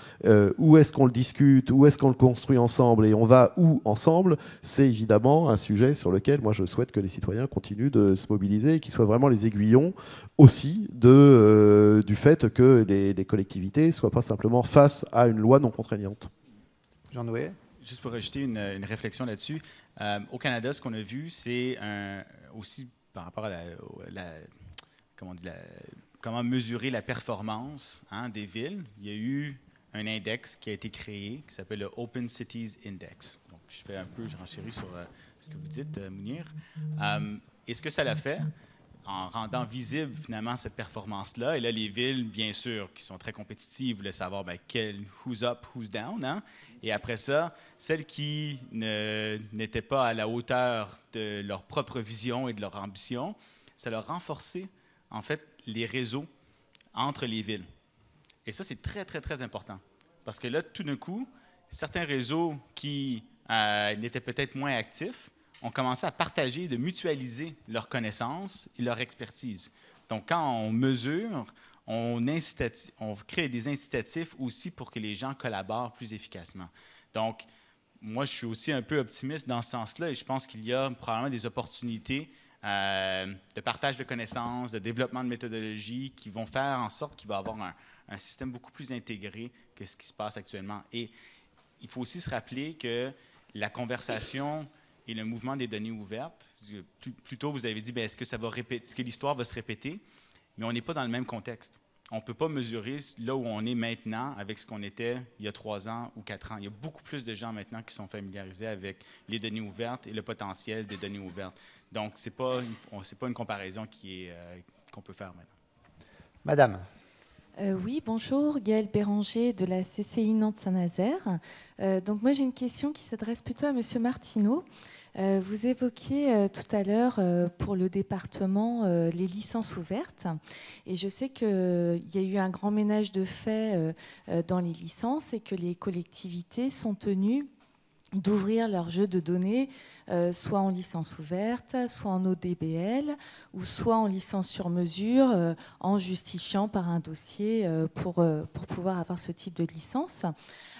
Où est-ce qu'on le discute Où est-ce qu'on le construit ensemble Et on va où ensemble C'est évidemment un sujet sur lequel moi je souhaite que les citoyens continuent de se mobiliser et qu'ils soient vraiment les aiguillons aussi de, euh, du fait que les, les collectivités soient pas simplement face à une loi non contraignante. Jean-Noé? Juste pour rajouter une, une réflexion là-dessus, euh, au Canada, ce qu'on a vu, c'est aussi par rapport à la, comment, on dit, la- comment mesurer la performance hein, des villes. Il y a eu un index qui a été créé qui s'appelle le Open Cities Index. Donc, je fais un peu, je renchéris sur euh, ce que vous dites, euh, Mounir. Euh, et ce que ça l'a fait, en rendant visible finalement cette performance-là. Et là, les villes, bien sûr, qui sont très compétitives, voulaient savoir ben, quel, who's up, who's down. hein? Et après ça, celles qui n'étaient pas à la hauteur de leur propre vision et de leur ambition, ça leur renforçait en fait les réseaux entre les villes. Et ça, c'est très, très, très important. Parce que là, tout d'un coup, certains réseaux qui euh, n'étaient peut-être moins actifs ont commencé à partager, de mutualiser leurs connaissances et leur expertise. Donc, quand on mesure, on, on crée des incitatifs aussi pour que les gens collaborent plus efficacement. Donc, moi, je suis aussi un peu optimiste dans ce sens-là et je pense qu'il y a probablement des opportunités euh, de partage de connaissances, de développement de méthodologies qui vont faire en sorte qu'il va y avoir un système beaucoup plus intégré que ce qui se passe actuellement. Et il faut aussi se rappeler que la conversation le mouvement des données ouvertes, plus, tôt vous avez dit, ben, est-ce que l'histoire va se répéter, mais on n'est pas dans le même contexte. On ne peut pas mesurer là où on est maintenant avec ce qu'on était il y a trois ans ou quatre ans. Il y a beaucoup plus de gens maintenant qui sont familiarisés avec les données ouvertes et le potentiel des données ouvertes. Donc, ce n'est pas, pas une comparaison euh, qu'on peut faire maintenant. Madame, Euh, oui, bonjour, Gaëlle Béranger de la CCI Nantes-Saint-Nazaire. Euh, donc moi j'ai une question qui s'adresse plutôt à Monsieur Martineau. Euh, vous évoquiez tout à l'heure pour le département les licences ouvertes et je sais qu'il y a eu un grand ménage de fait euh, dans les licences et que les collectivités sont tenues d'ouvrir leur jeu de données, euh, soit en licence ouverte, soit en ODBL, ou soit en licence sur mesure, euh, en justifiant par un dossier euh, pour, pour pouvoir avoir ce type de licence.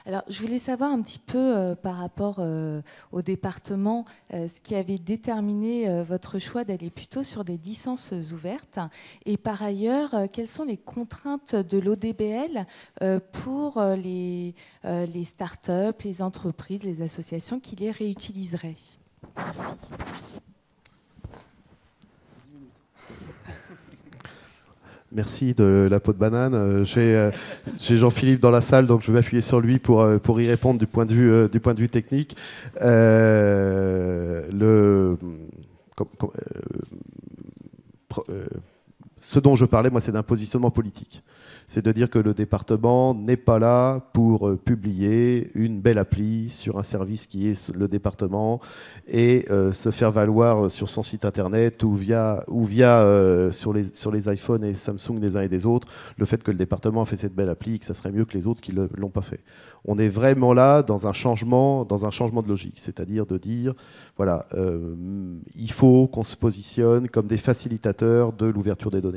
Alors, je voulais savoir un petit peu euh, par rapport euh, au département, euh, ce qui avait déterminé votre choix d'aller plutôt sur des licences ouvertes, et par ailleurs, quelles sont les contraintes de l'ODBL pour les, les start-up, les entreprises, les associations qui les réutiliseraient? Merci. Merci de la peau de banane. Euh, J'ai euh, j'ai Jean-Philippe dans la salle, donc je vais appuyer sur lui pour, euh, pour y répondre du point de vue, du point de vue technique. Ce dont je parlais, moi, c'est d'un positionnement politique. C'est de dire que le département n'est pas là pour euh, publier une belle appli sur un service qui est le département et euh, se faire valoir sur son site internet ou via, euh, sur, les, sur iPhones et Samsung des uns et des autres, le fait que le département a fait cette belle appli, que ça serait mieux que les autres qui ne l'ont pas fait. On est vraiment là dans un changement, de logique, c'est-à-dire de dire, voilà, il faut qu'on se positionne comme des facilitateurs de l'ouverture des données.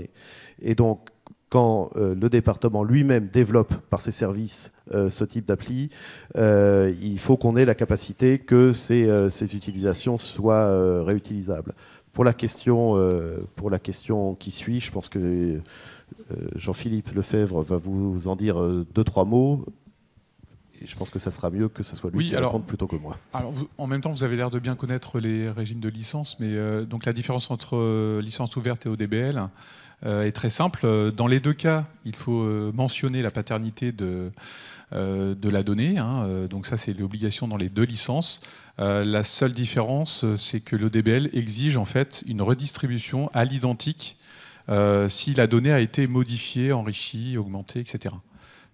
Et donc, quand euh, le département lui-même développe par ses services euh, ce type d'appli, euh, il faut qu'on ait la capacité que ces, ces utilisations soient réutilisables. Pour la, question, pour la question qui suit, je pense que Jean-Philippe Lefebvre va vous en dire deux, trois mots. Et je pense que ça sera mieux que ce soit lui Oui, qui alors- plutôt que moi. Alors, vous- en même temps, vous avez l'air de bien connaître les régimes de licence, mais donc la différence entre licence ouverte et ODBL est très simple. Euh, Dans les deux cas, il faut euh, mentionner la paternité de, euh, de la donnée. hein. Euh, donc ça, c'est l'obligation dans les deux licences. Euh, la seule différence, euh, c'est que l'ODBL exige en fait une redistribution à l'identique euh, si la donnée a été modifiée, enrichie, augmentée, etc.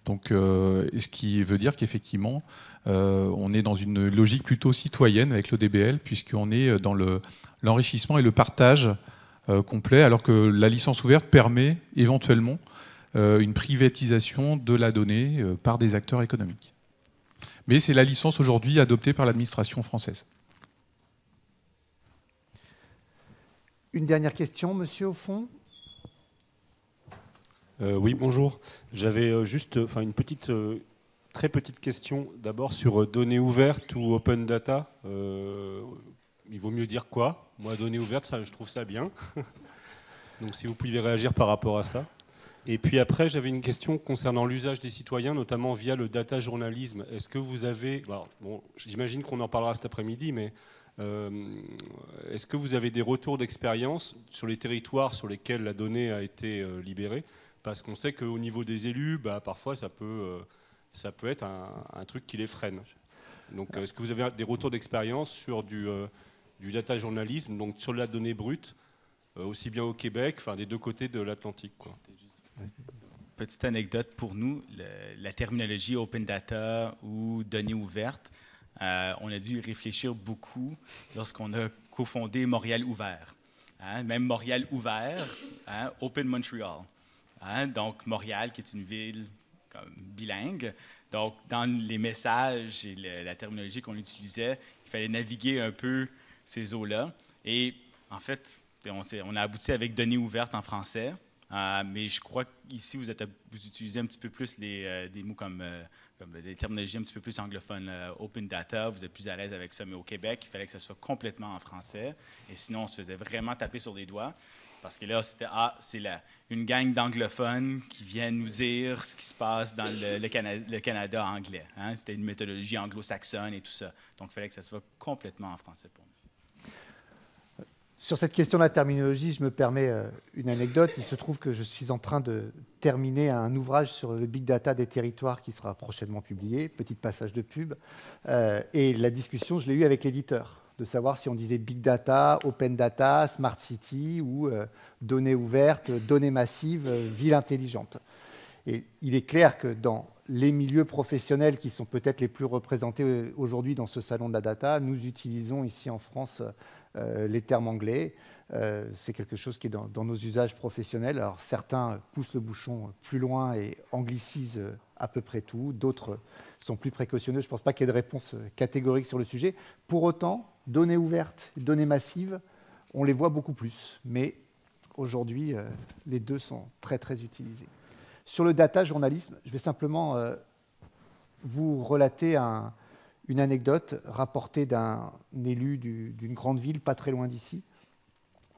Donc, euh, ce qui veut dire qu'effectivement, euh, on est dans une logique plutôt citoyenne avec l'ODBL, puisqu'on est dans le- l'enrichissement et le partage euh, complet, alors que la licence ouverte permet éventuellement euh, une privatisation de la donnée euh, par des acteurs économiques. Mais c'est la licence aujourd'hui adoptée par l'administration française. Une dernière question, monsieur, au fond Euh, oui, bonjour. J'avais euh, juste euh, enfin, une petite, euh, très petite question d'abord sur euh, données ouvertes ou open data. Euh, il vaut mieux dire quoi? Moi, données ouvertes, ça, je trouve ça bien. Donc si vous pouviez réagir par rapport à ça. Et puis après, j'avais une question concernant l'usage des citoyens, notamment via le data journalisme. Est-ce que vous avez, bon, j'imagine qu'on en parlera cet après-midi, mais euh, est-ce que vous avez des retours d'expérience sur les territoires sur lesquels la donnée a été euh, libérée? Parce qu'on sait qu'au niveau des élus, bah, parfois ça peut, euh, ça peut être un, un truc qui les freine. Donc euh, est-ce que vous avez des retours d'expérience sur du, du data journalisme, donc sur la donnée brute, euh, aussi bien au Québec, enfin des deux côtés de l'Atlantique. Petite anecdote pour nous, la terminologie open data ou données ouvertes, euh, on a dû y réfléchir beaucoup lorsqu'on a cofondé Montréal ouvert. Hein, Même Montréal ouvert, hein, Open Montreal. Hein, donc Montréal qui est une ville bilingue. Donc dans les messages et la terminologie qu'on utilisait, il fallait naviguer un peu ces eaux-là. Et en fait, on, s'est- on a abouti avec données ouvertes en français. Euh, mais je crois qu'ici, vous, vous utilisez un petit peu plus les, euh, des mots comme, euh, comme des terminologies un petit peu plus anglophones. euh, open data, vous êtes plus à l'aise avec ça. Mais au Québec, il fallait que ça soit complètement en français. Et sinon, on se faisait vraiment taper sur les doigts. Parce que là, c'était ah, c'est une gang d'anglophones qui viennent nous dire ce qui se passe dans le, le Cana- le Canada anglais. hein. C'était une méthodologie anglo-saxonne et tout ça. Donc, il fallait que ça soit complètement en français pour nous. Sur cette question de la terminologie, je me permets euh, une anecdote. Il se trouve que je suis en train de terminer un ouvrage sur le big data des territoires qui sera prochainement publié. Petit passage de pub. Euh, et la discussion, je l'ai eue avec l'éditeur, de savoir si on disait big data, open data, smart city ou euh, données ouvertes, données massives, ville intelligente. Et il est clair que dans les milieux professionnels qui sont peut-être les plus représentés aujourd'hui dans ce salon de la data, nous utilisons ici en France les termes anglais. Euh, c'est quelque chose qui est dans, nos usages professionnels. Alors certains poussent le bouchon plus loin et anglicisent euh, à peu près tout, d'autres sont plus précautionneux. Je ne pense pas qu'il y ait de réponse euh, catégorique sur le sujet. Pour autant, données ouvertes, données massives, on les voit beaucoup plus. Mais aujourd'hui, euh, les deux sont très très utilisés. Sur le data journalisme, je vais simplement euh, vous relater un- une anecdote rapportée d'un élu du- d'une grande ville pas très loin d'ici,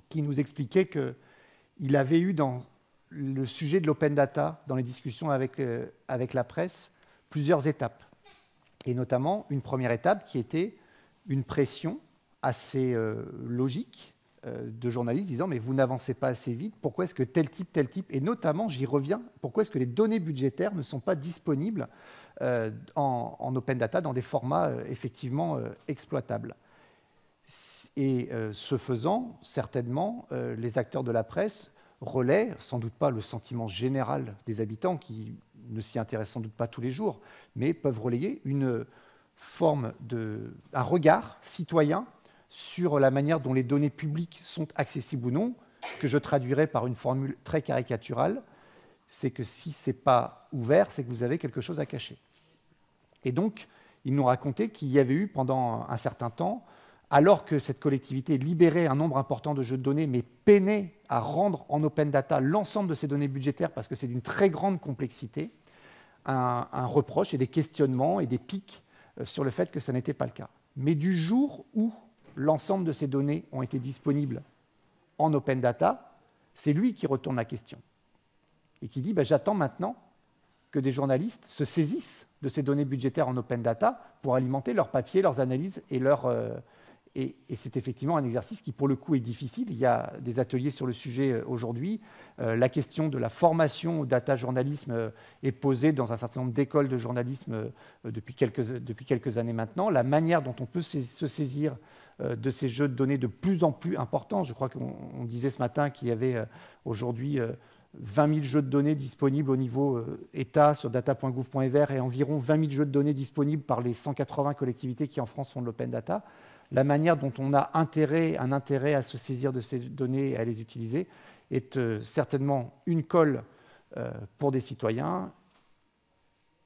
qui nous expliquait qu'il avait eu dans le sujet de l'open data, dans les discussions avec, euh, avec la presse, plusieurs étapes. Et notamment une première étape qui était une pression assez euh, logique euh, de journalistes disant mais vous n'avancez pas assez vite, pourquoi est-ce que tel type, tel type, et notamment, j'y reviens, pourquoi est-ce que les données budgétaires ne sont pas disponibles en, en, open data dans des formats euh, effectivement exploitables Et ce faisant, certainement, les acteurs de la presse relaient, sans doute pas le sentiment général des habitants qui ne s'y intéressent sans doute pas tous les jours, mais peuvent relayer une forme de, un regard citoyen sur la manière dont les données publiques sont accessibles ou non, que je traduirai par une formule très caricaturale, c'est que si ce n'est pas ouvert, c'est que vous avez quelque chose à cacher. Et donc, ils nous racontaient qu'il y avait eu pendant un certain temps, alors que cette collectivité libérait un nombre important de jeux de données, mais peinait à rendre en open data l'ensemble de ces données budgétaires parce que c'est d'une très grande complexité, un, reproche et des questionnements et des pics euh, sur le fait que ça n'était pas le cas. Mais du jour où l'ensemble de ces données ont été disponibles en open data, c'est lui qui retourne la question et qui dit bah, j'attends maintenant que des journalistes se saisissent de ces données budgétaires en open data pour alimenter leurs papiers, leurs analyses et leurs, euh, et, c'est effectivement un exercice qui, pour le coup, est difficile. Il y a des ateliers sur le sujet euh, aujourd'hui. Euh, la question de la formation au data journalisme est posée dans un certain nombre d'écoles de journalisme depuis quelques années maintenant. La manière dont on peut se saisir de ces jeux de données de plus en plus importants. Je crois qu'on disait ce matin qu'il y avait aujourd'hui 20 000 jeux de données disponibles au niveau État sur data.gouv.fr et environ 20 000 jeux de données disponibles par les 180 collectivités qui en France font de l'open data. La manière dont on a intérêt, un intérêt à se saisir de ces données et à les utiliser est euh, certainement une colle euh, pour des citoyens,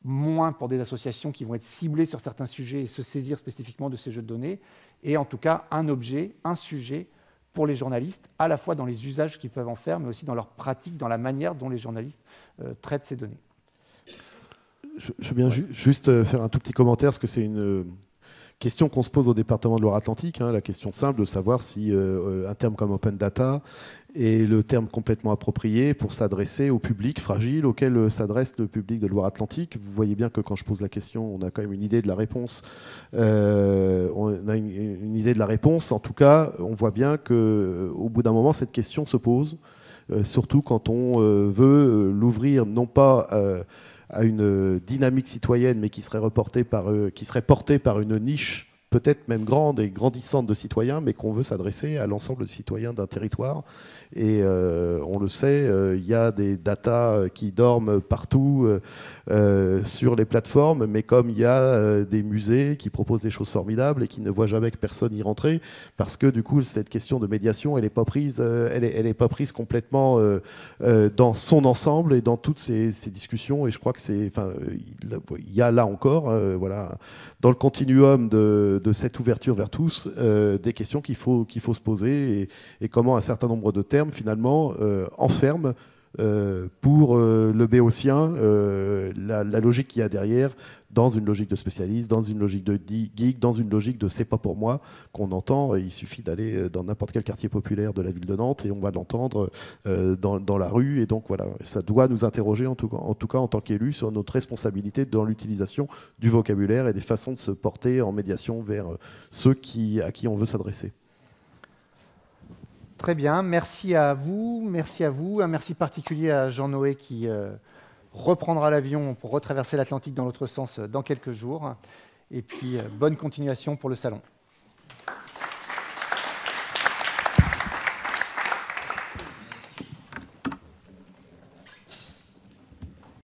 moins pour des associations qui vont être ciblées sur certains sujets et se saisir spécifiquement de ces jeux de données, et en tout cas un objet, un sujet pour les journalistes, à la fois dans les usages qu'ils peuvent en faire, mais aussi dans leur pratique, dans la manière dont les journalistes euh, traitent ces données. Je, veux bien juste faire un tout petit commentaire, parce que c'est une, Question qu'on se pose au département de Loire-Atlantique, hein, la question simple de savoir si euh, un terme comme open data est le terme complètement approprié pour s'adresser au public fragile auquel euh, s'adresse le public de Loire-Atlantique. Vous voyez bien que quand je pose la question, on a quand même une idée de la réponse. Euh, on a une, idée de la réponse. En tout cas, on voit bien que au bout d'un moment, cette question se pose, surtout quand on veut l'ouvrir non pas à une dynamique citoyenne, mais qui serait, reportée par, euh, qui serait portée par une niche peut-être même grande et grandissante de citoyens, mais qu'on veut s'adresser à l'ensemble des citoyens d'un territoire. Et euh, on le sait, euh, il y a des datas qui dorment partout euh, sur les plateformes, mais comme il y a des musées qui proposent des choses formidables et qui ne voient jamais que personne y rentrer, parce que du coup, cette question de médiation, elle n'est pas prise, elle pas prise complètement dans son ensemble et dans toutes ces, ces discussions. Et je crois que c'est, enfin, il y a là encore, voilà, dans le continuum de, cette ouverture vers tous, euh, des questions qu'il faut, qu'il faut se poser et, comment un certain nombre de termes, finalement, euh, enferment euh, pour le béotien la, la, logique qu'il y a derrière dans une logique de spécialiste, dans une logique de geek, dans une logique de c'est pas pour moi qu'on entend. Il suffit d'aller euh, dans n'importe quel quartier populaire de la ville de Nantes et on va l'entendre euh, dans, la rue. Et donc voilà, ça doit nous interroger en tout, en, tout cas en tant qu'élus sur notre responsabilité dans l'utilisation du vocabulaire et des façons de se porter en médiation vers euh, ceux qui, à qui on veut s'adresser. Très bien, merci à vous, merci à vous, un merci particulier à Jean-Noé qui reprendra l'avion pour retraverser l'Atlantique dans l'autre sens dans quelques jours. Et puis, euh, bonne continuation pour le salon.